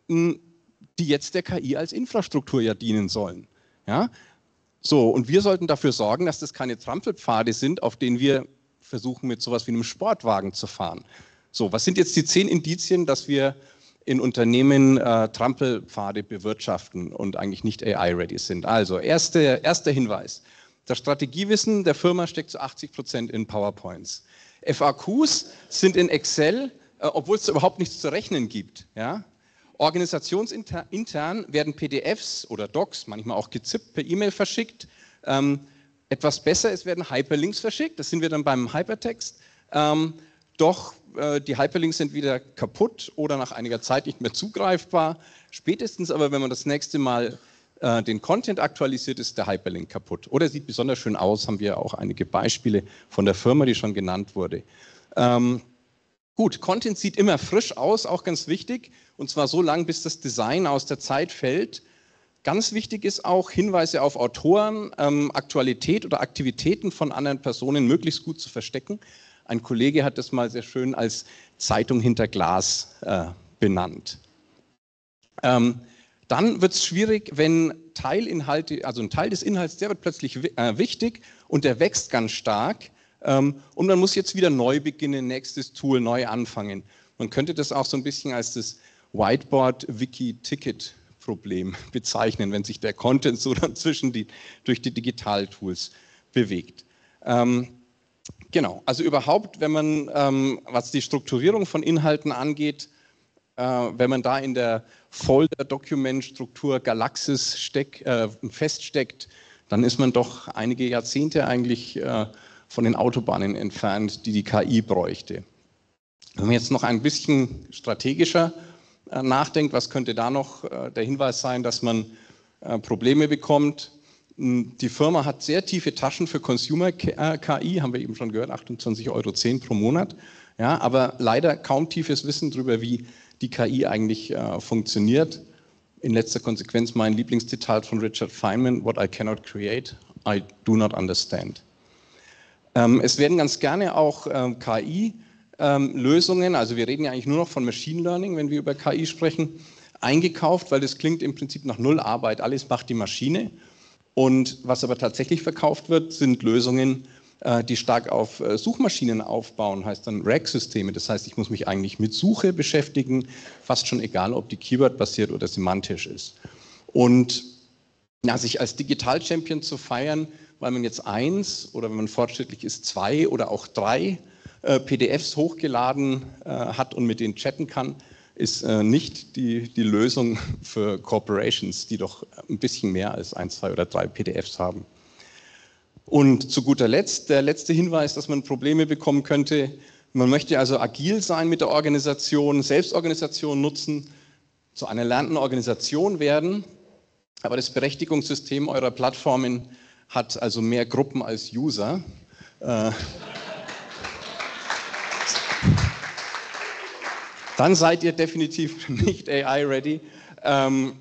die jetzt der KI als Infrastruktur ja dienen sollen. Ja? So, und wir sollten dafür sorgen, dass das keine Trampelpfade sind, auf denen wir versuchen, mit sowas wie einem Sportwagen zu fahren. So, was sind jetzt die zehn Indizien, dass wir in Unternehmen äh, Trampelpfade bewirtschaften und eigentlich nicht AI-ready sind? Also, erste, erster Hinweis. Das Strategiewissen der Firma steckt zu 80 Prozent in PowerPoints. FAQs sind in Excel, äh, obwohl es überhaupt nichts zu rechnen gibt. Ja? Organisationsintern werden PDFs oder Docs, manchmal auch gezippt, per E-Mail verschickt. Ähm, etwas besser, es werden Hyperlinks verschickt, das sind wir dann beim Hypertext. Ähm, doch äh, die Hyperlinks sind wieder kaputt oder nach einiger Zeit nicht mehr zugreifbar. Spätestens aber, wenn man das nächste Mal äh, den Content aktualisiert, ist der Hyperlink kaputt. Oder sieht besonders schön aus, haben wir auch einige Beispiele von der Firma, die schon genannt wurde. Ähm, Gut, Content sieht immer frisch aus, auch ganz wichtig, und zwar so lange, bis das Design aus der Zeit fällt. Ganz wichtig ist auch, Hinweise auf Autoren, ähm, Aktualität oder Aktivitäten von anderen Personen möglichst gut zu verstecken. Ein Kollege hat das mal sehr schön als Zeitung hinter Glas äh, benannt. Ähm, dann wird es schwierig, wenn Teilinhalte, also ein Teil des Inhalts, der wird plötzlich äh, wichtig und der wächst ganz stark. Ähm, und man muss jetzt wieder neu beginnen, nächstes Tool, neu anfangen. Man könnte das auch so ein bisschen als das Whiteboard-Wiki-Ticket-Problem bezeichnen, wenn sich der Content so dann zwischen die, durch die Digitaltools bewegt. Ähm, genau, also überhaupt, wenn man, ähm, was die Strukturierung von Inhalten angeht, wenn man da in der Folder-Document-Struktur Galaxis steck, äh, feststeckt, dann ist man doch einige Jahrzehnte eigentlich äh, von den Autobahnen entfernt, die die KI bräuchte. Wenn man jetzt noch ein bisschen strategischer äh, nachdenkt, was könnte da noch äh, der Hinweis sein, dass man äh, Probleme bekommt? M, Die Firma hat sehr tiefe Taschen für Consumer-KI, haben wir eben schon gehört, 28,10 Euro pro Monat. Ja, aber leider kaum tiefes Wissen darüber, wie die KI eigentlich äh, funktioniert. In letzter Konsequenz mein Lieblingszitat von Richard Feynman, What I cannot create, I do not understand. Ähm, es werden ganz gerne auch ähm, KI-Lösungen, also wir reden ja eigentlich nur noch von Machine Learning, wenn wir über KI sprechen, eingekauft, weil das klingt im Prinzip nach Null Arbeit. Alles macht die Maschine. Und was aber tatsächlich verkauft wird, sind Lösungen, die stark auf äh, Suchmaschinen aufbauen, heißt dann RAG-Systeme. Das heißt, ich muss mich eigentlich mit Suche beschäftigen, fast schon egal, ob die Keyword-basiert oder semantisch ist. Und ja, sich als Digital-Champion zu feiern, weil man jetzt eins oder wenn man fortschrittlich ist, zwei oder auch drei äh, PDFs hochgeladen äh, hat und mit denen chatten kann, ist äh, nicht die, die Lösung für Corporations, die doch ein bisschen mehr als ein, zwei oder drei PDFs haben. Und zu guter Letzt, der letzte Hinweis, dass man Probleme bekommen könnte. Man möchte also agil sein mit der Organisation, Selbstorganisation nutzen, zu einer lernenden Organisation werden. Aber das Berechtigungssystem eurer Plattformen hat also mehr Gruppen als User. Äh, dann seid ihr definitiv nicht AI-ready. Ähm,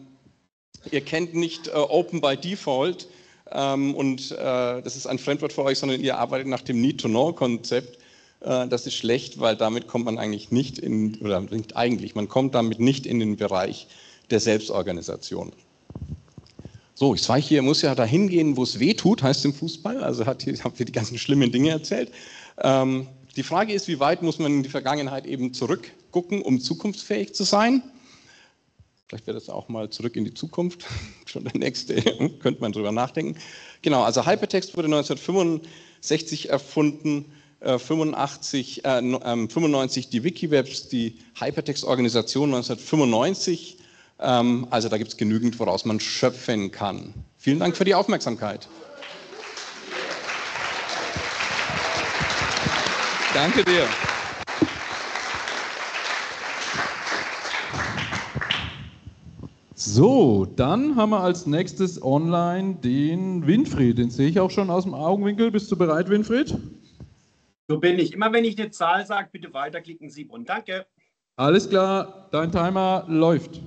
ihr kennt nicht äh, Open by Default ähm, und äh, das ist ein Fremdwort für euch, sondern ihr arbeitet nach dem Need-to-Know-Konzept. Äh, das ist schlecht, weil damit kommt man eigentlich nicht in, oder nicht eigentlich, man kommt damit nicht in den Bereich der Selbstorganisation. So, ich zwei hier muss ja dahin gehen, wo es weh tut, heißt im Fußball. Also hat hier, habt ihr die ganzen schlimmen Dinge erzählt. Ähm, die Frage ist, wie weit muss man in die Vergangenheit eben zurückgucken, um zukunftsfähig zu sein? Vielleicht wäre das auch mal zurück in die Zukunft. Schon der nächste, könnte man drüber nachdenken. Genau, also Hypertext wurde 1965 erfunden. äh, 85, äh, 95 ähm, die Wikiwebs, die Hypertext-Organisation 1995. Ähm, also da gibt es genügend, woraus man schöpfen kann. Vielen Dank für die Aufmerksamkeit. Danke dir. So, dann haben wir als nächstes online den Winfried. Den sehe ich auch schon aus dem Augenwinkel. Bist du bereit, Winfried? So bin ich. Immer wenn ich eine Zahl sage, bitte weiterklicken, Simon. Danke. Alles klar, dein Timer läuft.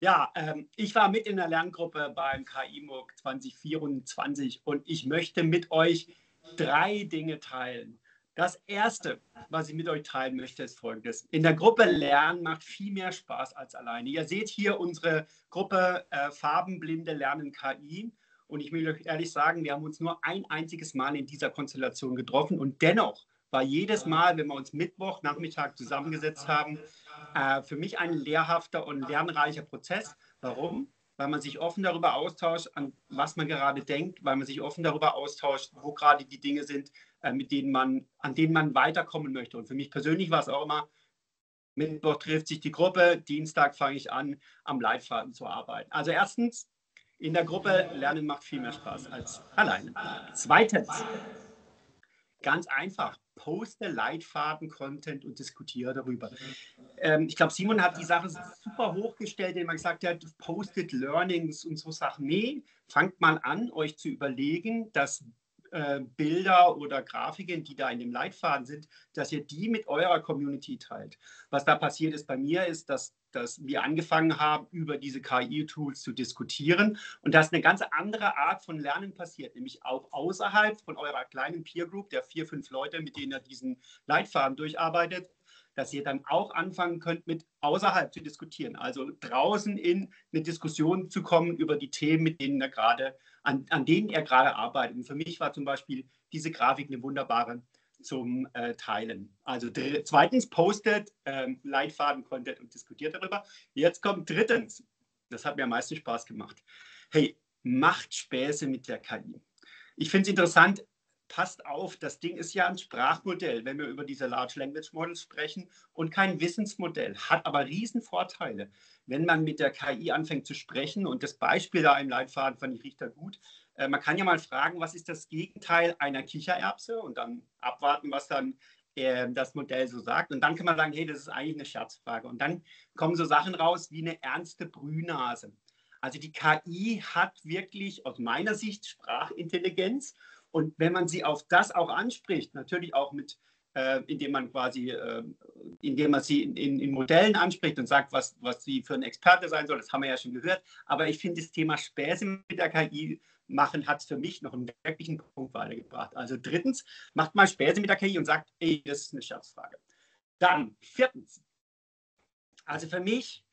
Ja, ähm, ich war mit in der Lerngruppe beim KIMOG 2024 und ich möchte mit euch drei Dinge teilen. Das erste, was ich mit euch teilen möchte, ist folgendes. In der Gruppe Lernen macht viel mehr Spaß als alleine. Ihr seht hier unsere Gruppe äh, Farbenblinde Lernen KI. Und ich will euch ehrlich sagen, wir haben uns nur ein einziges Mal in dieser Konstellation getroffen. Und dennoch war jedes Mal, wenn wir uns Mittwoch Nachmittag zusammengesetzt haben, äh, für mich ein lehrhafter und lernreicher Prozess. Warum? weil man sich offen darüber austauscht, an was man gerade denkt, weil man sich offen darüber austauscht, wo gerade die Dinge sind, mit denen man, an denen man weiterkommen möchte. Und für mich persönlich war es auch immer, Mittwoch trifft sich die Gruppe, Dienstag fange ich an, am Leitfaden zu arbeiten. Also erstens, in der Gruppe lernen macht viel mehr Spaß als alleine. Zweitens, ganz einfach, poste Leitfaden-Content und diskutiere darüber. Ähm, ich glaube, Simon hat die Sache super hochgestellt, indem er gesagt hat, postet Learnings und so Sachen. Nee, fangt mal an, euch zu überlegen, dass äh, Bilder oder Grafiken, die da in dem Leitfaden sind, dass ihr die mit eurer Community teilt. Was da passiert ist bei mir, ist, dass, dass wir angefangen haben, über diese KI-Tools zu diskutieren und dass eine ganz andere Art von Lernen passiert, nämlich auch außerhalb von eurer kleinen Peer Group der vier, fünf Leute, mit denen ihr diesen Leitfaden durcharbeitet, dass ihr dann auch anfangen könnt, mit außerhalb zu diskutieren, also draußen in eine Diskussion zu kommen über die Themen, mit denen er gerade, an, an denen er gerade arbeitet. Und für mich war zum Beispiel diese Grafik eine wunderbare zum äh, Teilen. Also zweitens postet ähm, Leitfaden-Content und diskutiert darüber. Jetzt kommt drittens, das hat mir am meisten Spaß gemacht. Hey, macht Späße mit der KI. Ich finde es interessant, passt auf, das Ding ist ja ein Sprachmodell, wenn wir über diese Large Language Models sprechen und kein Wissensmodell, hat aber Riesenvorteile. Wenn man mit der KI anfängt zu sprechen und das Beispiel da im Leitfaden fand ich richtig gut, äh, man kann ja mal fragen, was ist das Gegenteil einer Kichererbse und dann abwarten, was dann äh, das Modell so sagt. Und dann kann man sagen, hey, das ist eigentlich eine Scherzfrage. Und dann kommen so Sachen raus wie eine ernste Brühnase. Also die KI hat wirklich aus meiner Sicht Sprachintelligenz und wenn man sie auf das auch anspricht, natürlich auch mit, äh, indem man quasi, äh, indem man sie in, in, in, Modellen anspricht und sagt, was, was sie für ein Experte sein soll, das haben wir ja schon gehört. Aber ich finde, das Thema Späße mit der KI machen hat für mich noch einen wirklichen Punkt weitergebracht. Also drittens, macht mal Späße mit der KI und sagt, ey, das ist eine Scherzfrage. Dann viertens, also für mich,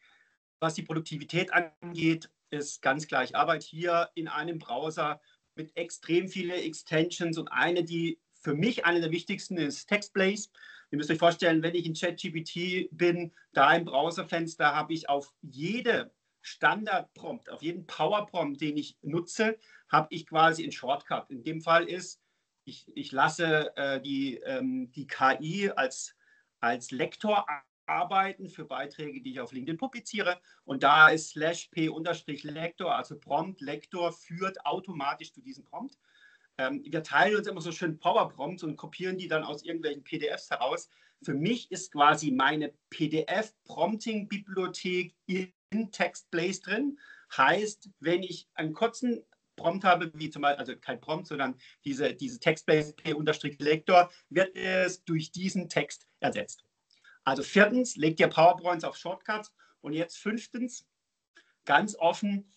was die Produktivität angeht, ist ganz klar, ich arbeite hier in einem Browser mit extrem vielen Extensions und eine, die für mich eine der wichtigsten ist TextBlaze. Ihr müsst euch vorstellen, wenn ich in ChatGPT bin, da im Browserfenster habe ich auf jede Standard-Prompt, auf jeden Power-Prompt, den ich nutze, habe ich quasi einen Shortcut. In dem Fall ist, ich, ich lasse äh, die, ähm, die KI als, als Lektor arbeiten für Beiträge, die ich auf LinkedIn publiziere. Und da ist slash p unterstrich Lektor, also Prompt Lektor führt automatisch zu diesem Prompt. Ähm, wir teilen uns immer so schön Power-Prompts und kopieren die dann aus irgendwelchen PDFs heraus. Für mich ist quasi meine PDF-Prompting-Bibliothek in TextBlaze drin. Heißt, wenn ich einen kurzen Prompt habe, wie zum Beispiel, also kein Prompt, sondern diese, diese Textbase P-Lektor, wird es durch diesen Text ersetzt. Also viertens, legt ihr PowerPoints auf Shortcuts. Und jetzt fünftens, ganz offen,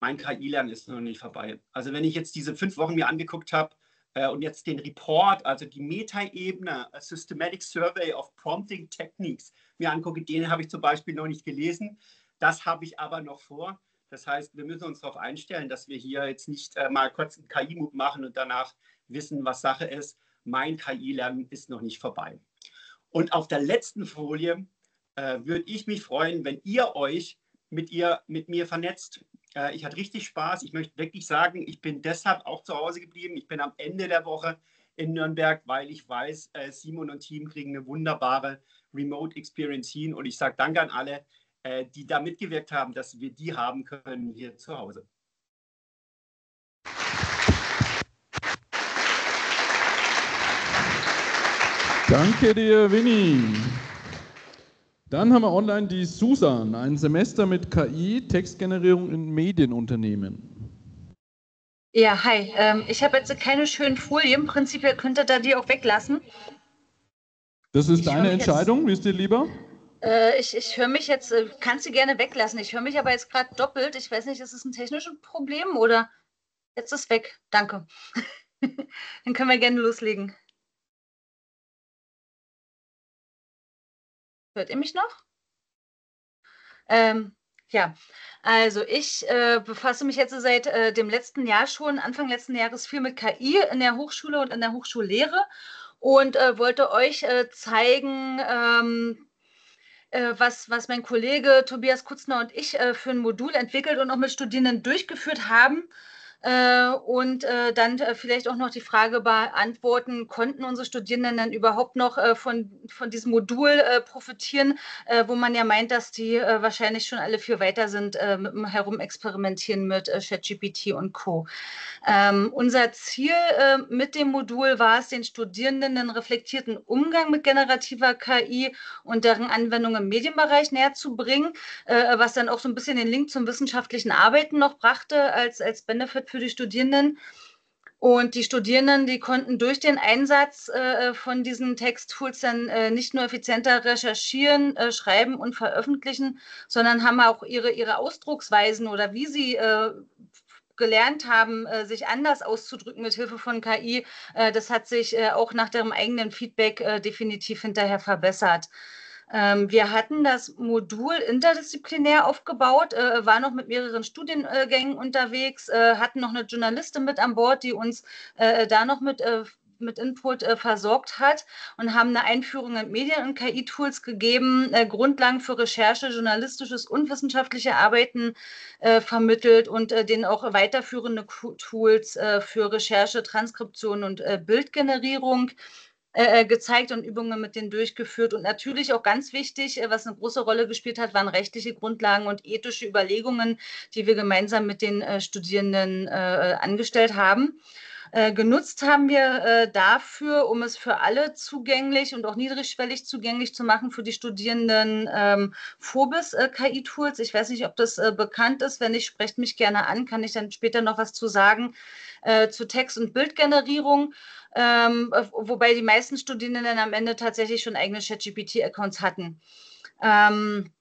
mein KI-Lernen ist noch nicht vorbei. Also wenn ich jetzt diese fünf Wochen mir angeguckt habe äh, und jetzt den Report, also die Meta-Ebene, Systematic Survey of Prompting Techniques, mir angucke, den habe ich zum Beispiel noch nicht gelesen. Das habe ich aber noch vor. Das heißt, wir müssen uns darauf einstellen, dass wir hier jetzt nicht äh, mal kurz einen KI-Move machen und danach wissen, was Sache ist. Mein KI-Lernen ist noch nicht vorbei. Und auf der letzten Folie äh, würde ich mich freuen, wenn ihr euch mit, ihr, mit mir vernetzt. Äh, ich hatte richtig Spaß. Ich möchte wirklich sagen, ich bin deshalb auch zu Hause geblieben. Ich bin am Ende der Woche in Nürnberg, weil ich weiß, äh, Simon und Team kriegen eine wunderbare Remote Experience hin. Und ich sage Danke an alle, äh, die da mitgewirkt haben, dass wir die haben können hier zu Hause. Danke dir, Winnie. Dann haben wir online die Susan, ein Semester mit KI, Textgenerierung in Medienunternehmen. Ja, hi. Ähm, ich habe jetzt keine schönen Folien. Prinzipiell könnte da die auch weglassen. Das ist ich deine Entscheidung, wie ist dir lieber? Äh, ich ich höre mich jetzt, äh, kannst du gerne weglassen. Ich höre mich aber jetzt gerade doppelt. Ich weiß nicht, ist es ein technisches Problem oder jetzt ist weg. Danke. Dann können wir gerne loslegen. Hört ihr mich noch? Ähm, ja, also ich äh, befasse mich jetzt seit äh, dem letzten Jahr schon, Anfang letzten Jahres viel mit KI in der Hochschule und in der Hochschullehre und äh, wollte euch äh, zeigen, ähm, äh, was, was mein Kollege Tobias Kutzner und ich äh, für ein Modul entwickelt und auch mit Studierenden durchgeführt haben. Äh, und äh, dann äh, vielleicht auch noch die Frage beantworten, konnten unsere Studierenden dann überhaupt noch von, von diesem Modul profitieren, wo man ja meint, dass die wahrscheinlich schon alle viel weiter sind mit dem Herumexperimentieren mit ChatGPT und Co. Ähm, unser Ziel mit dem Modul war es, den Studierenden einen reflektierten Umgang mit generativer KI und deren Anwendung im Medienbereich näher zu bringen, was dann auch so ein bisschen den Link zum wissenschaftlichen Arbeiten noch brachte als, als Benefit für die Studierenden. Und die Studierenden, die konnten durch den Einsatz äh, von diesen Texttools dann äh, nicht nur effizienter recherchieren, äh, schreiben und veröffentlichen, sondern haben auch ihre, ihre Ausdrucksweisen oder wie sie äh, gelernt haben, äh, sich anders auszudrücken mit Hilfe von KI, äh, das hat sich auch nach deren eigenen Feedback definitiv hinterher verbessert. Ähm, wir hatten das Modul interdisziplinär aufgebaut, äh, waren noch mit mehreren Studiengängen unterwegs, äh, hatten noch eine Journalistin mit an Bord, die uns äh, da noch mit äh, mit Input äh, versorgt hat und haben eine Einführung in Medien- und KI-Tools gegeben, äh, Grundlagen für Recherche, journalistisches und wissenschaftliche Arbeiten äh, vermittelt und äh, denen auch weiterführende Tools äh, für Recherche, Transkription und Bildgenerierung äh, äh, gezeigt und Übungen mit denen durchgeführt. Und natürlich auch ganz wichtig, äh, was eine große Rolle gespielt hat, waren rechtliche Grundlagen und ethische Überlegungen, die wir gemeinsam mit den äh, Studierenden äh, angestellt haben. Äh, genutzt haben wir äh, dafür, um es für alle zugänglich und auch niedrigschwellig zugänglich zu machen für die Studierenden ähm, Phobis-KI-Tools. ich weiß nicht, ob das bekannt ist. Wenn nicht, sprecht mich gerne an, kann ich dann später noch was zu sagen zu Text- und Bildgenerierung ähm, wobei die meisten Studierenden dann am Ende tatsächlich schon eigene ChatGPT-Accounts hatten. Ähm,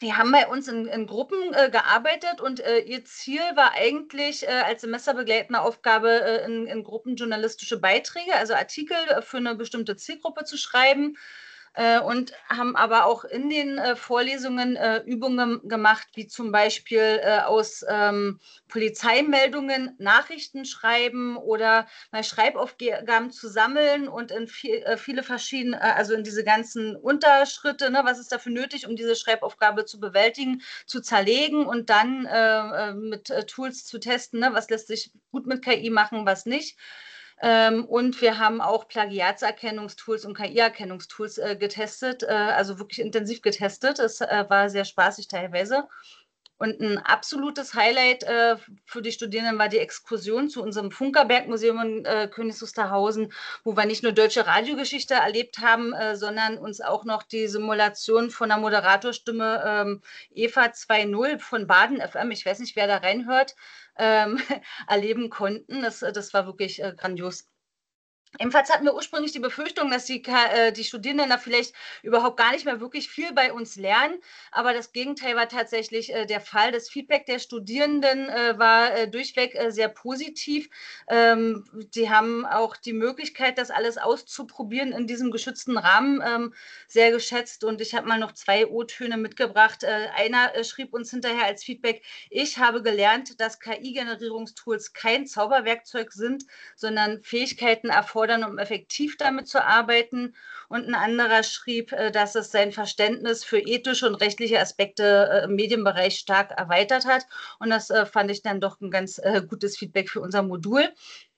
die haben bei uns in, in Gruppen äh, gearbeitet und äh, ihr Ziel war eigentlich äh, als semesterbegleitende Aufgabe äh, in, in, Gruppen journalistische Beiträge, also Artikel für eine bestimmte Zielgruppe zu schreiben. äh, und haben aber auch in den äh, Vorlesungen äh, Übungen gemacht, wie zum Beispiel äh, aus ähm, Polizeimeldungen Nachrichten schreiben oder mal Schreibaufgaben zu sammeln und in viel, äh, viele verschiedene, äh, also in diese ganzen Unterschritte, ne, was ist dafür nötig, um diese Schreibaufgabe zu bewältigen, zu zerlegen und dann mit Tools zu testen, ne, was lässt sich gut mit KI machen, was nicht. Ähm, und wir haben auch Plagiatserkennungstools und KI-Erkennungstools äh, getestet, äh, also wirklich intensiv getestet. Es äh, war sehr spaßig teilweise. Und ein absolutes Highlight äh, für die Studierenden war die Exkursion zu unserem Funkerberg-Museum in äh, Königs Wusterhausen, wo wir nicht nur deutsche Radiogeschichte erlebt haben, äh, sondern uns auch noch die Simulation von der Moderatorstimme ähm, Eva 2.0 von Baden FM, ich weiß nicht, wer da reinhört, ähm, erleben konnten. Das, das war wirklich äh, grandios. Ebenfalls hatten wir ursprünglich die Befürchtung, dass die, äh, die Studierenden da vielleicht überhaupt gar nicht mehr wirklich viel bei uns lernen. Aber das Gegenteil war tatsächlich äh, der Fall. Das Feedback der Studierenden äh, war äh, durchweg äh, sehr positiv. Ähm, die haben auch die Möglichkeit, das alles auszuprobieren in diesem geschützten Rahmen ähm, sehr geschätzt. Und ich habe mal noch zwei O-Töne mitgebracht. Äh, einer schrieb uns hinterher als Feedback, ich habe gelernt, dass KI-Generierungstools kein Zauberwerkzeug sind, sondern Fähigkeiten erfordern, erfordern, um effektiv damit zu arbeiten. Und ein anderer schrieb, äh, dass es sein Verständnis für ethische und rechtliche Aspekte äh, im Medienbereich stark erweitert hat. Und das äh, fand ich dann doch ein ganz gutes Feedback für unser Modul.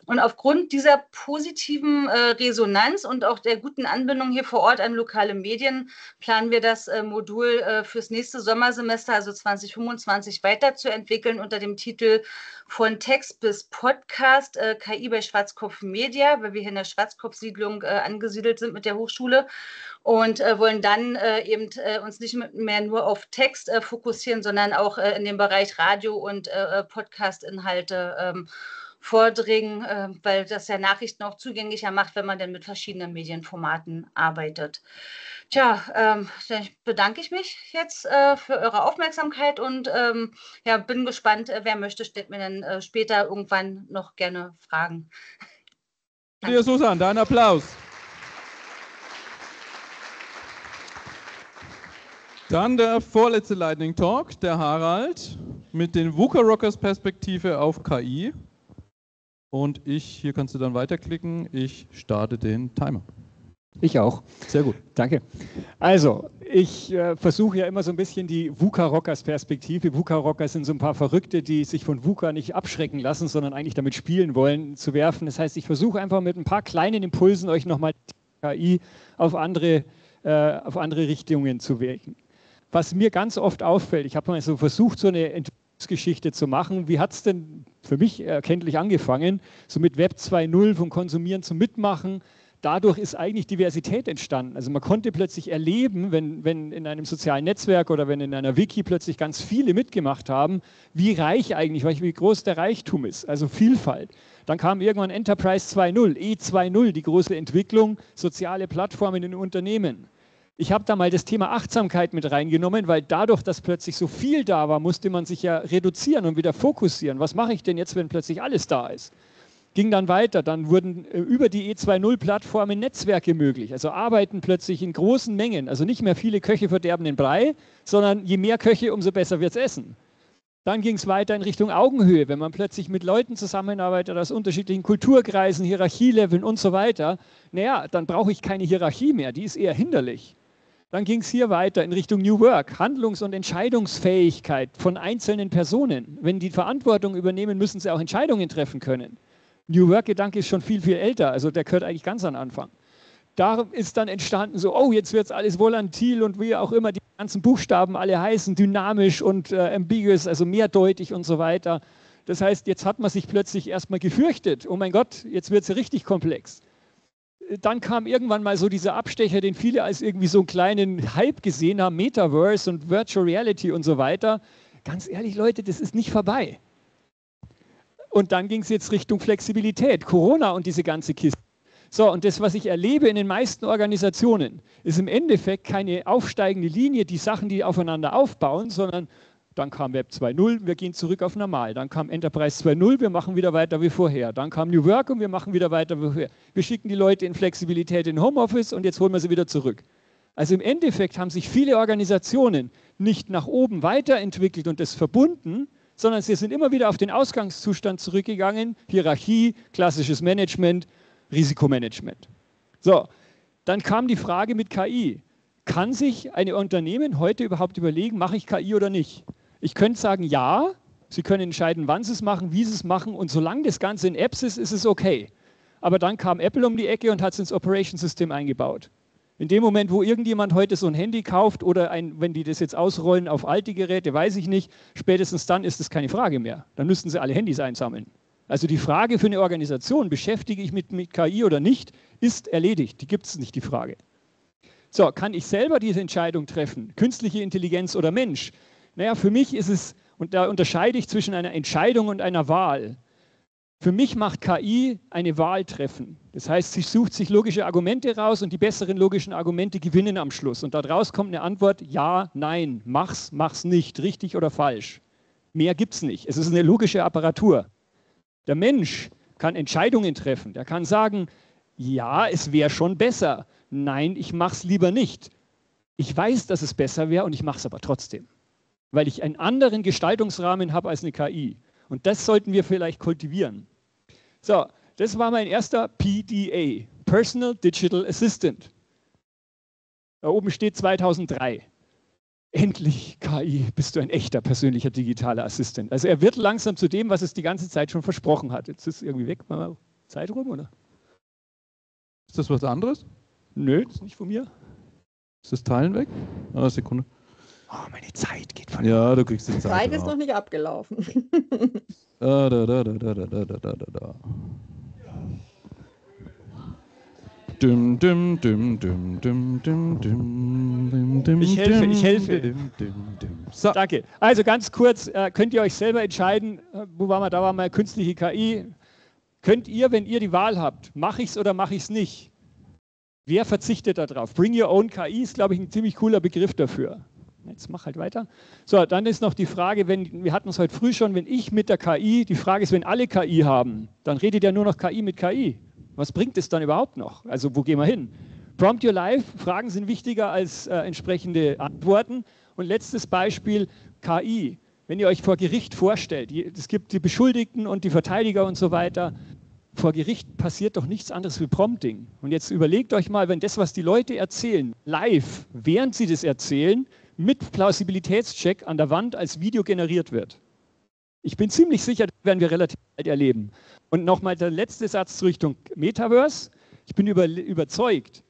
Und aufgrund dieser positiven äh, Resonanz und auch der guten Anbindung hier vor Ort an lokale Medien planen wir das äh, Modul äh, fürs nächste Sommersemester, also 2025, weiterzuentwickeln unter dem Titel Von Text bis Podcast äh, KI bei Schwarzkopf Media, weil wir hier in der Schwarzkopf-Siedlung äh, angesiedelt sind mit der Hochschule und äh, wollen dann eben uns nicht mehr nur auf Text fokussieren, sondern auch in dem Bereich Radio und Podcast-Inhalte ähm, vordringen, äh, weil das ja Nachrichten auch zugänglicher macht, wenn man dann mit verschiedenen Medienformaten arbeitet. Tja, ähm, dann bedanke ich mich jetzt äh, für eure Aufmerksamkeit und ähm, ja, bin gespannt, äh, wer möchte, stellt mir dann äh, später irgendwann noch gerne Fragen. Dir, Susan, dein Applaus. Dann der vorletzte Lightning Talk, der Harald, mit den VUCA Rockers Perspektive auf KI. Und ich, hier kannst du dann weiterklicken, ich starte den Timer. Ich auch. Sehr gut. Danke. Also, ich äh, versuche ja immer so ein bisschen die VUCA-Rockers-Perspektive. VUCA-Rockers sind so ein paar Verrückte, die sich von VUCA nicht abschrecken lassen, sondern eigentlich damit spielen wollen, zu werfen. Das heißt, ich versuche einfach mit ein paar kleinen Impulsen euch nochmal die KI auf andere, äh, auf andere Richtungen zu wirken. Was mir ganz oft auffällt, ich habe mal so versucht, so eine Entwicklung Geschichte zu machen. Wie hat es denn für mich erkenntlich angefangen? So mit Web 2.0 vom Konsumieren zum Mitmachen. Dadurch ist eigentlich Diversität entstanden. Also man konnte plötzlich erleben, wenn, wenn in einem sozialen Netzwerk oder wenn in einer Wiki plötzlich ganz viele mitgemacht haben, wie reich eigentlich, wie groß der Reichtum ist. Also Vielfalt. Dann kam irgendwann Enterprise 2.0, E2.0, die große Entwicklung, soziale Plattformen in Unternehmen. Ich habe da mal das Thema Achtsamkeit mit reingenommen, weil dadurch, dass plötzlich so viel da war, musste man sich ja reduzieren und wieder fokussieren. Was mache ich denn jetzt, wenn plötzlich alles da ist? Ging dann weiter, dann wurden äh, über die E2.0-Plattformen Netzwerke möglich, also arbeiten plötzlich in großen Mengen, also nicht mehr viele Köche verderben den Brei, sondern je mehr Köche, umso besser wird es essen. Dann ging es weiter in Richtung Augenhöhe, wenn man plötzlich mit Leuten zusammenarbeitet aus unterschiedlichen Kulturkreisen, Hierarchieleveln und so weiter. Naja, dann brauche ich keine Hierarchie mehr, die ist eher hinderlich. Dann ging es hier weiter in Richtung New Work, Handlungs- und Entscheidungsfähigkeit von einzelnen Personen. Wenn die Verantwortung übernehmen, müssen sie auch Entscheidungen treffen können. New Work-Gedanke ist schon viel, viel älter, also der gehört eigentlich ganz an Anfang. Da ist dann entstanden so, oh, jetzt wird es alles volatil und wie auch immer die ganzen Buchstaben alle heißen, dynamisch und äh, ambiguous, also mehrdeutig und so weiter. Das heißt, jetzt hat man sich plötzlich erstmal gefürchtet, oh mein Gott, jetzt wird es richtig komplex dann kam irgendwann mal so dieser Abstecher, den viele als irgendwie so einen kleinen Hype gesehen haben, Metaverse und Virtual Reality und so weiter. Ganz ehrlich, Leute, das ist nicht vorbei. Und dann ging es jetzt Richtung Flexibilität, Corona und diese ganze Kiste. So, und das, was ich erlebe in den meisten Organisationen, ist im Endeffekt keine aufsteigende Linie, die Sachen, die aufeinander aufbauen, sondern dann kam Web 2.0, wir gehen zurück auf normal. Dann kam Enterprise 2.0, wir machen wieder weiter wie vorher. Dann kam New Work und wir machen wieder weiter wie vorher. Wir schicken die Leute in Flexibilität in Homeoffice und jetzt holen wir sie wieder zurück. Also im Endeffekt haben sich viele Organisationen nicht nach oben weiterentwickelt und das verbunden, sondern sie sind immer wieder auf den Ausgangszustand zurückgegangen. Hierarchie, klassisches Management, Risikomanagement. So, dann kam die Frage mit KI. Kann sich ein Unternehmen heute überhaupt überlegen, mache ich KI oder nicht? Ich könnte sagen, ja, Sie können entscheiden, wann Sie es machen, wie Sie es machen und solange das Ganze in Apps ist, ist es okay. Aber dann kam Apple um die Ecke und hat es ins Operation System eingebaut. In dem Moment, wo irgendjemand heute so ein Handy kauft oder ein, wenn die das jetzt ausrollen auf alte Geräte, weiß ich nicht, spätestens dann ist es keine Frage mehr. Dann müssten sie alle Handys einsammeln. Also die Frage für eine Organisation, beschäftige ich mich mit KI oder nicht, ist erledigt. Die gibt es nicht, die Frage. So, kann ich selber diese Entscheidung treffen? Künstliche Intelligenz oder Mensch? Naja, für mich ist es, und da unterscheide ich zwischen einer Entscheidung und einer Wahl. Für mich macht KI eine Wahl treffen. Das heißt, sie sucht sich logische Argumente raus und die besseren logischen Argumente gewinnen am Schluss. Und daraus kommt eine Antwort, ja, nein, mach's, mach's nicht, richtig oder falsch. Mehr gibt's nicht. Es ist eine logische Apparatur. Der Mensch kann Entscheidungen treffen. Der kann sagen, ja, es wäre schon besser. Nein, ich mach's lieber nicht. Ich weiß, dass es besser wäre und ich mache es aber trotzdem weil ich einen anderen Gestaltungsrahmen habe als eine KI. Und das sollten wir vielleicht kultivieren. So, das war mein erster PDA, Personal Digital Assistant. Da oben steht 2003. Endlich, KI, bist du ein echter persönlicher digitaler Assistent. Also er wird langsam zu dem, was es die ganze Zeit schon versprochen hat. Jetzt ist es irgendwie weg. Zeit rum, oder? Ist das was anderes? Nö, das ist nicht von mir. Ist das Teilen weg? Ah, Sekunde. Oh, meine Zeit geht von Ja, du kriegst die Die Zeit. Zeit ist drauf. noch nicht abgelaufen. Da, da, da, da, da, da, da, da, da, da. Dum, dum, dum, dum, dum, dum, dum, dum, Ich helfe, ich helfe. dum, dum, dum. So, Danke. Also ganz kurz, äh, könnt ihr euch selber entscheiden, äh, wo waren wir, da waren wir künstliche KI. Könnt ihr, wenn ihr die Wahl habt, mache ich es oder mache ich es nicht? Wer verzichtet darauf? Bring Your Own KI ist, glaube ich, ein ziemlich cooler Begriff dafür. Jetzt mach halt weiter. So, dann ist noch die Frage, wenn, wir hatten es heute früh schon, wenn ich mit der KI, die Frage ist, wenn alle KI haben, dann redet ja nur noch KI mit KI. Was bringt es dann überhaupt noch? Also wo gehen wir hin? Prompt Your Life, Fragen sind wichtiger als äh, entsprechende Antworten. Und letztes Beispiel, KI. Wenn ihr euch vor Gericht vorstellt, es gibt die Beschuldigten und die Verteidiger und so weiter, vor Gericht passiert doch nichts anderes wie Prompting. Und jetzt überlegt euch mal, wenn das, was die Leute erzählen, live, während sie das erzählen, mit Plausibilitätscheck an der Wand als Video generiert wird. Ich bin ziemlich sicher, das werden wir relativ bald erleben. Und nochmal der letzte Satz Richtung Metaverse. Ich bin über, überzeugt,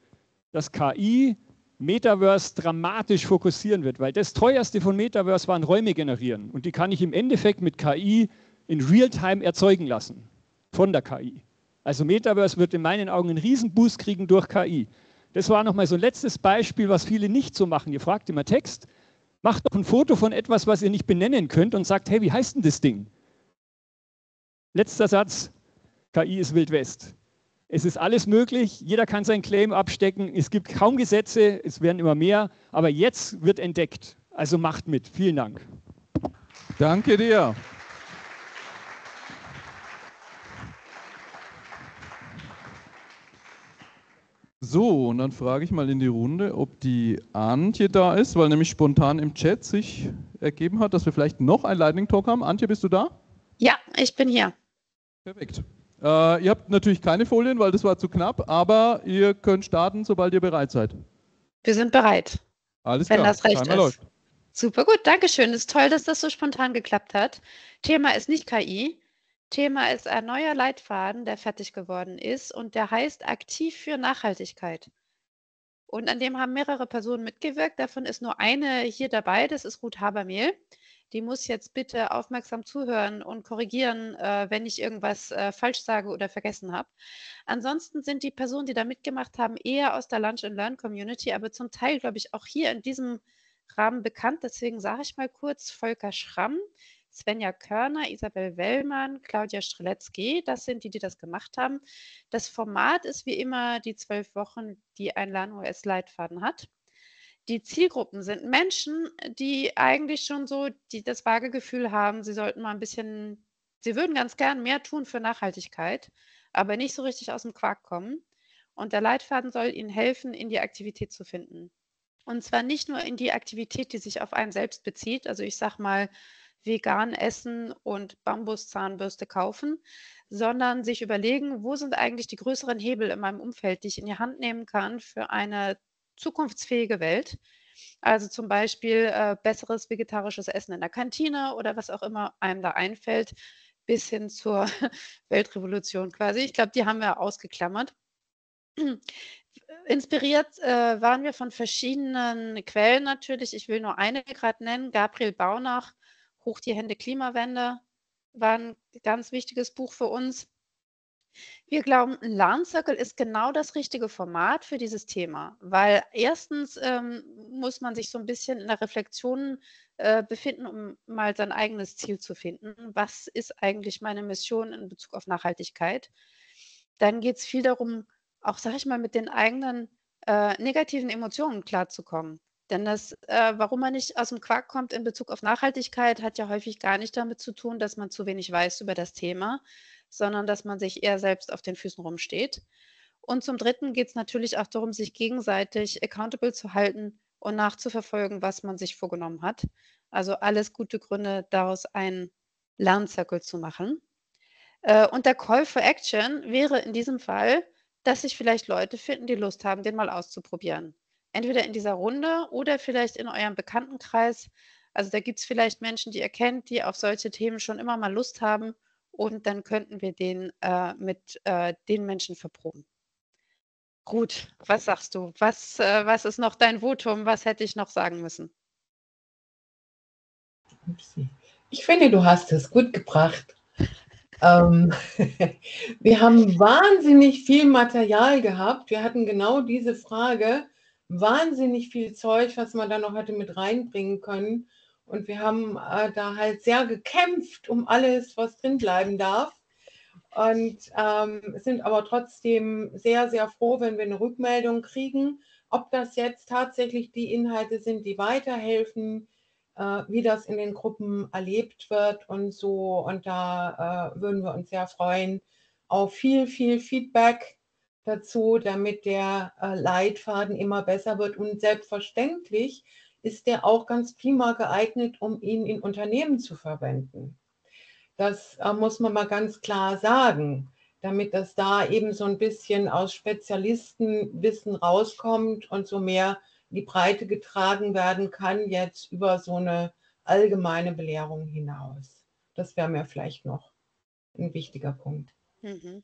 dass KI Metaverse dramatisch fokussieren wird, weil das teuerste von Metaverse waren Räume generieren. Und die kann ich im Endeffekt mit KI in Realtime erzeugen lassen. Von der KI. Also Metaverse wird in meinen Augen einen Riesenboost kriegen durch KI. Das war nochmal so ein letztes Beispiel, was viele nicht so machen. Ihr fragt immer Text, macht doch ein Foto von etwas, was ihr nicht benennen könnt und sagt, hey, wie heißt denn das Ding? Letzter Satz, KI ist Wild West. Es ist alles möglich, jeder kann seinen Claim abstecken, es gibt kaum Gesetze, es werden immer mehr, aber jetzt wird entdeckt. Also macht mit. Vielen Dank. danke dir. So, und dann frage ich mal in die Runde, ob die Antje da ist, weil nämlich spontan im Chat sich ergeben hat, dass wir vielleicht noch einen Lightning Talk haben. Antje, bist du da? Ja, ich bin hier. Perfekt. Äh, ihr habt natürlich keine Folien, weil das war zu knapp, aber ihr könnt starten, sobald ihr bereit seid. Wir sind bereit, Alles wenn klar. das recht Timer ist. läuft. Super gut, Dankeschön. Es ist toll, dass das so spontan geklappt hat. Thema ist nicht KI. Thema ist ein neuer Leitfaden, der fertig geworden ist und der heißt Aktiv für Nachhaltigkeit. Und an dem haben mehrere Personen mitgewirkt. Davon ist nur eine hier dabei, das ist Ruth Habermehl. Die muss jetzt bitte aufmerksam zuhören und korrigieren, äh, wenn ich irgendwas äh, falsch sage oder vergessen habe. Ansonsten sind die Personen, die da mitgemacht haben, eher aus der Lunch and Learn Community, aber zum Teil, glaube ich, auch hier in diesem Rahmen bekannt. Deswegen sage ich mal kurz Volker Schramm, Svenja Körner, Isabel Wellmann, Claudia Streletzky. Das sind die, die das gemacht haben. Das Format ist wie immer die zwölf Wochen, die ein LernOS-Leitfaden hat. Die Zielgruppen sind Menschen, die eigentlich schon so die, das vage Gefühl haben, sie sollten mal ein bisschen, sie würden ganz gern mehr tun für Nachhaltigkeit, aber nicht so richtig aus dem Quark kommen. Und der Leitfaden soll ihnen helfen, in die Aktivität zu finden. Und zwar nicht nur in die Aktivität, die sich auf einen selbst bezieht, also ich sag mal, vegan essen und Bambuszahnbürste kaufen, sondern sich überlegen, wo sind eigentlich die größeren Hebel in meinem Umfeld, die ich in die Hand nehmen kann für eine zukunftsfähige Welt. Also zum Beispiel äh, besseres vegetarisches Essen in der Kantine oder was auch immer einem da einfällt, bis hin zur Weltrevolution quasi. Ich glaube, die haben wir ausgeklammert. Inspiriert äh, waren wir von verschiedenen Quellen natürlich. Ich will nur eine gerade nennen. Gabriel Baunach, Hoch die Hände Klimawende, war ein ganz wichtiges Buch für uns. Wir glauben, ein Learn Circle ist genau das richtige Format für dieses Thema, weil erstens ähm, muss man sich so ein bisschen in der Reflexion äh, befinden, um mal sein eigenes Ziel zu finden. Was ist eigentlich meine Mission in Bezug auf Nachhaltigkeit? Dann geht es viel darum, auch, sag ich mal, mit den eigenen äh, negativen Emotionen klarzukommen. Denn das, äh, warum man nicht aus dem Quark kommt in Bezug auf Nachhaltigkeit, hat ja häufig gar nicht damit zu tun, dass man zu wenig weiß über das Thema, sondern dass man sich eher selbst auf den Füßen rumsteht. Und zum Dritten geht es natürlich auch darum, sich gegenseitig accountable zu halten und nachzuverfolgen, was man sich vorgenommen hat. Also alles gute Gründe, daraus einen Lernzirkel zu machen. Äh, und der Call for Action wäre in diesem Fall, dass sich vielleicht Leute finden, die Lust haben, den mal auszuprobieren. Entweder in dieser Runde oder vielleicht in eurem Bekanntenkreis. Also da gibt es vielleicht Menschen, die ihr kennt, die auf solche Themen schon immer mal Lust haben und dann könnten wir den äh, mit äh, den Menschen verproben. Gut, was sagst du? Was, äh, was ist noch dein Votum? Was hätte ich noch sagen müssen? Ich finde, du hast es gut gebracht. ähm, wir haben wahnsinnig viel Material gehabt. Wir hatten genau diese Frage, wahnsinnig viel Zeug, was man da noch hätte mit reinbringen können. Und wir haben äh, da halt sehr gekämpft um alles, was drin bleiben darf und ähm, sind aber trotzdem sehr, sehr froh, wenn wir eine Rückmeldung kriegen, ob das jetzt tatsächlich die Inhalte sind, die weiterhelfen, äh, wie das in den Gruppen erlebt wird und so. Und da äh, würden wir uns sehr freuen auf viel, viel Feedback dazu, damit der äh, Leitfaden immer besser wird. Und selbstverständlich ist der auch ganz prima geeignet, um ihn in Unternehmen zu verwenden. Das äh, muss man mal ganz klar sagen, damit das da eben so ein bisschen aus Spezialistenwissen rauskommt und so mehr in die Breite getragen werden kann, jetzt über so eine allgemeine Belehrung hinaus. Das wäre mir vielleicht noch ein wichtiger Punkt. Mhm.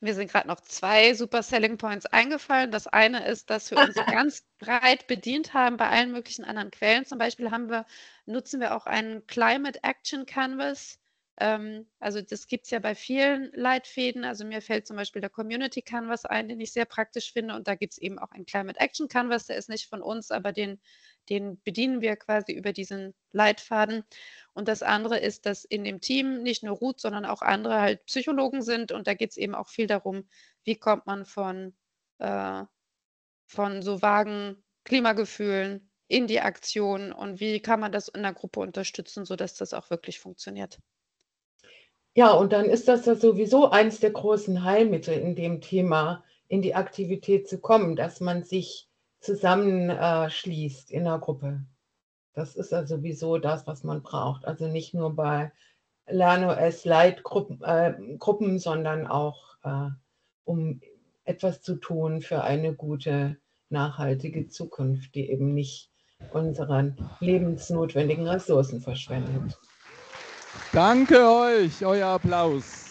Mir sind gerade noch zwei super Selling Points eingefallen. Das eine ist, dass wir uns ganz breit bedient haben bei allen möglichen anderen Quellen. Zum Beispiel wir, nutzen wir auch einen Climate Action Canvas. Ähm, also das gibt es ja bei vielen Leitfäden. Also mir fällt zum Beispiel der Community Canvas ein, den ich sehr praktisch finde. Und da gibt es eben auch einen Climate Action Canvas, der ist nicht von uns, aber den, den bedienen wir quasi über diesen Leitfaden. Und das andere ist, dass in dem Team nicht nur Ruth, sondern auch andere halt Psychologen sind. Und da geht es eben auch viel darum, wie kommt man von, äh, von so vagen Klimagefühlen in die Aktion und wie kann man das in der Gruppe unterstützen, sodass das auch wirklich funktioniert. Ja, und dann ist das ja sowieso eins der großen Heilmittel in dem Thema, in die Aktivität zu kommen, dass man sich zusammenschließt in einer Gruppe. Das ist ja sowieso das, was man braucht. Also nicht nur bei LernOS Light-Gruppen, äh, Gruppen, sondern auch äh, um etwas zu tun für eine gute, nachhaltige Zukunft, die eben nicht unsere lebensnotwendigen Ressourcen verschwendet. Danke euch, euer Applaus.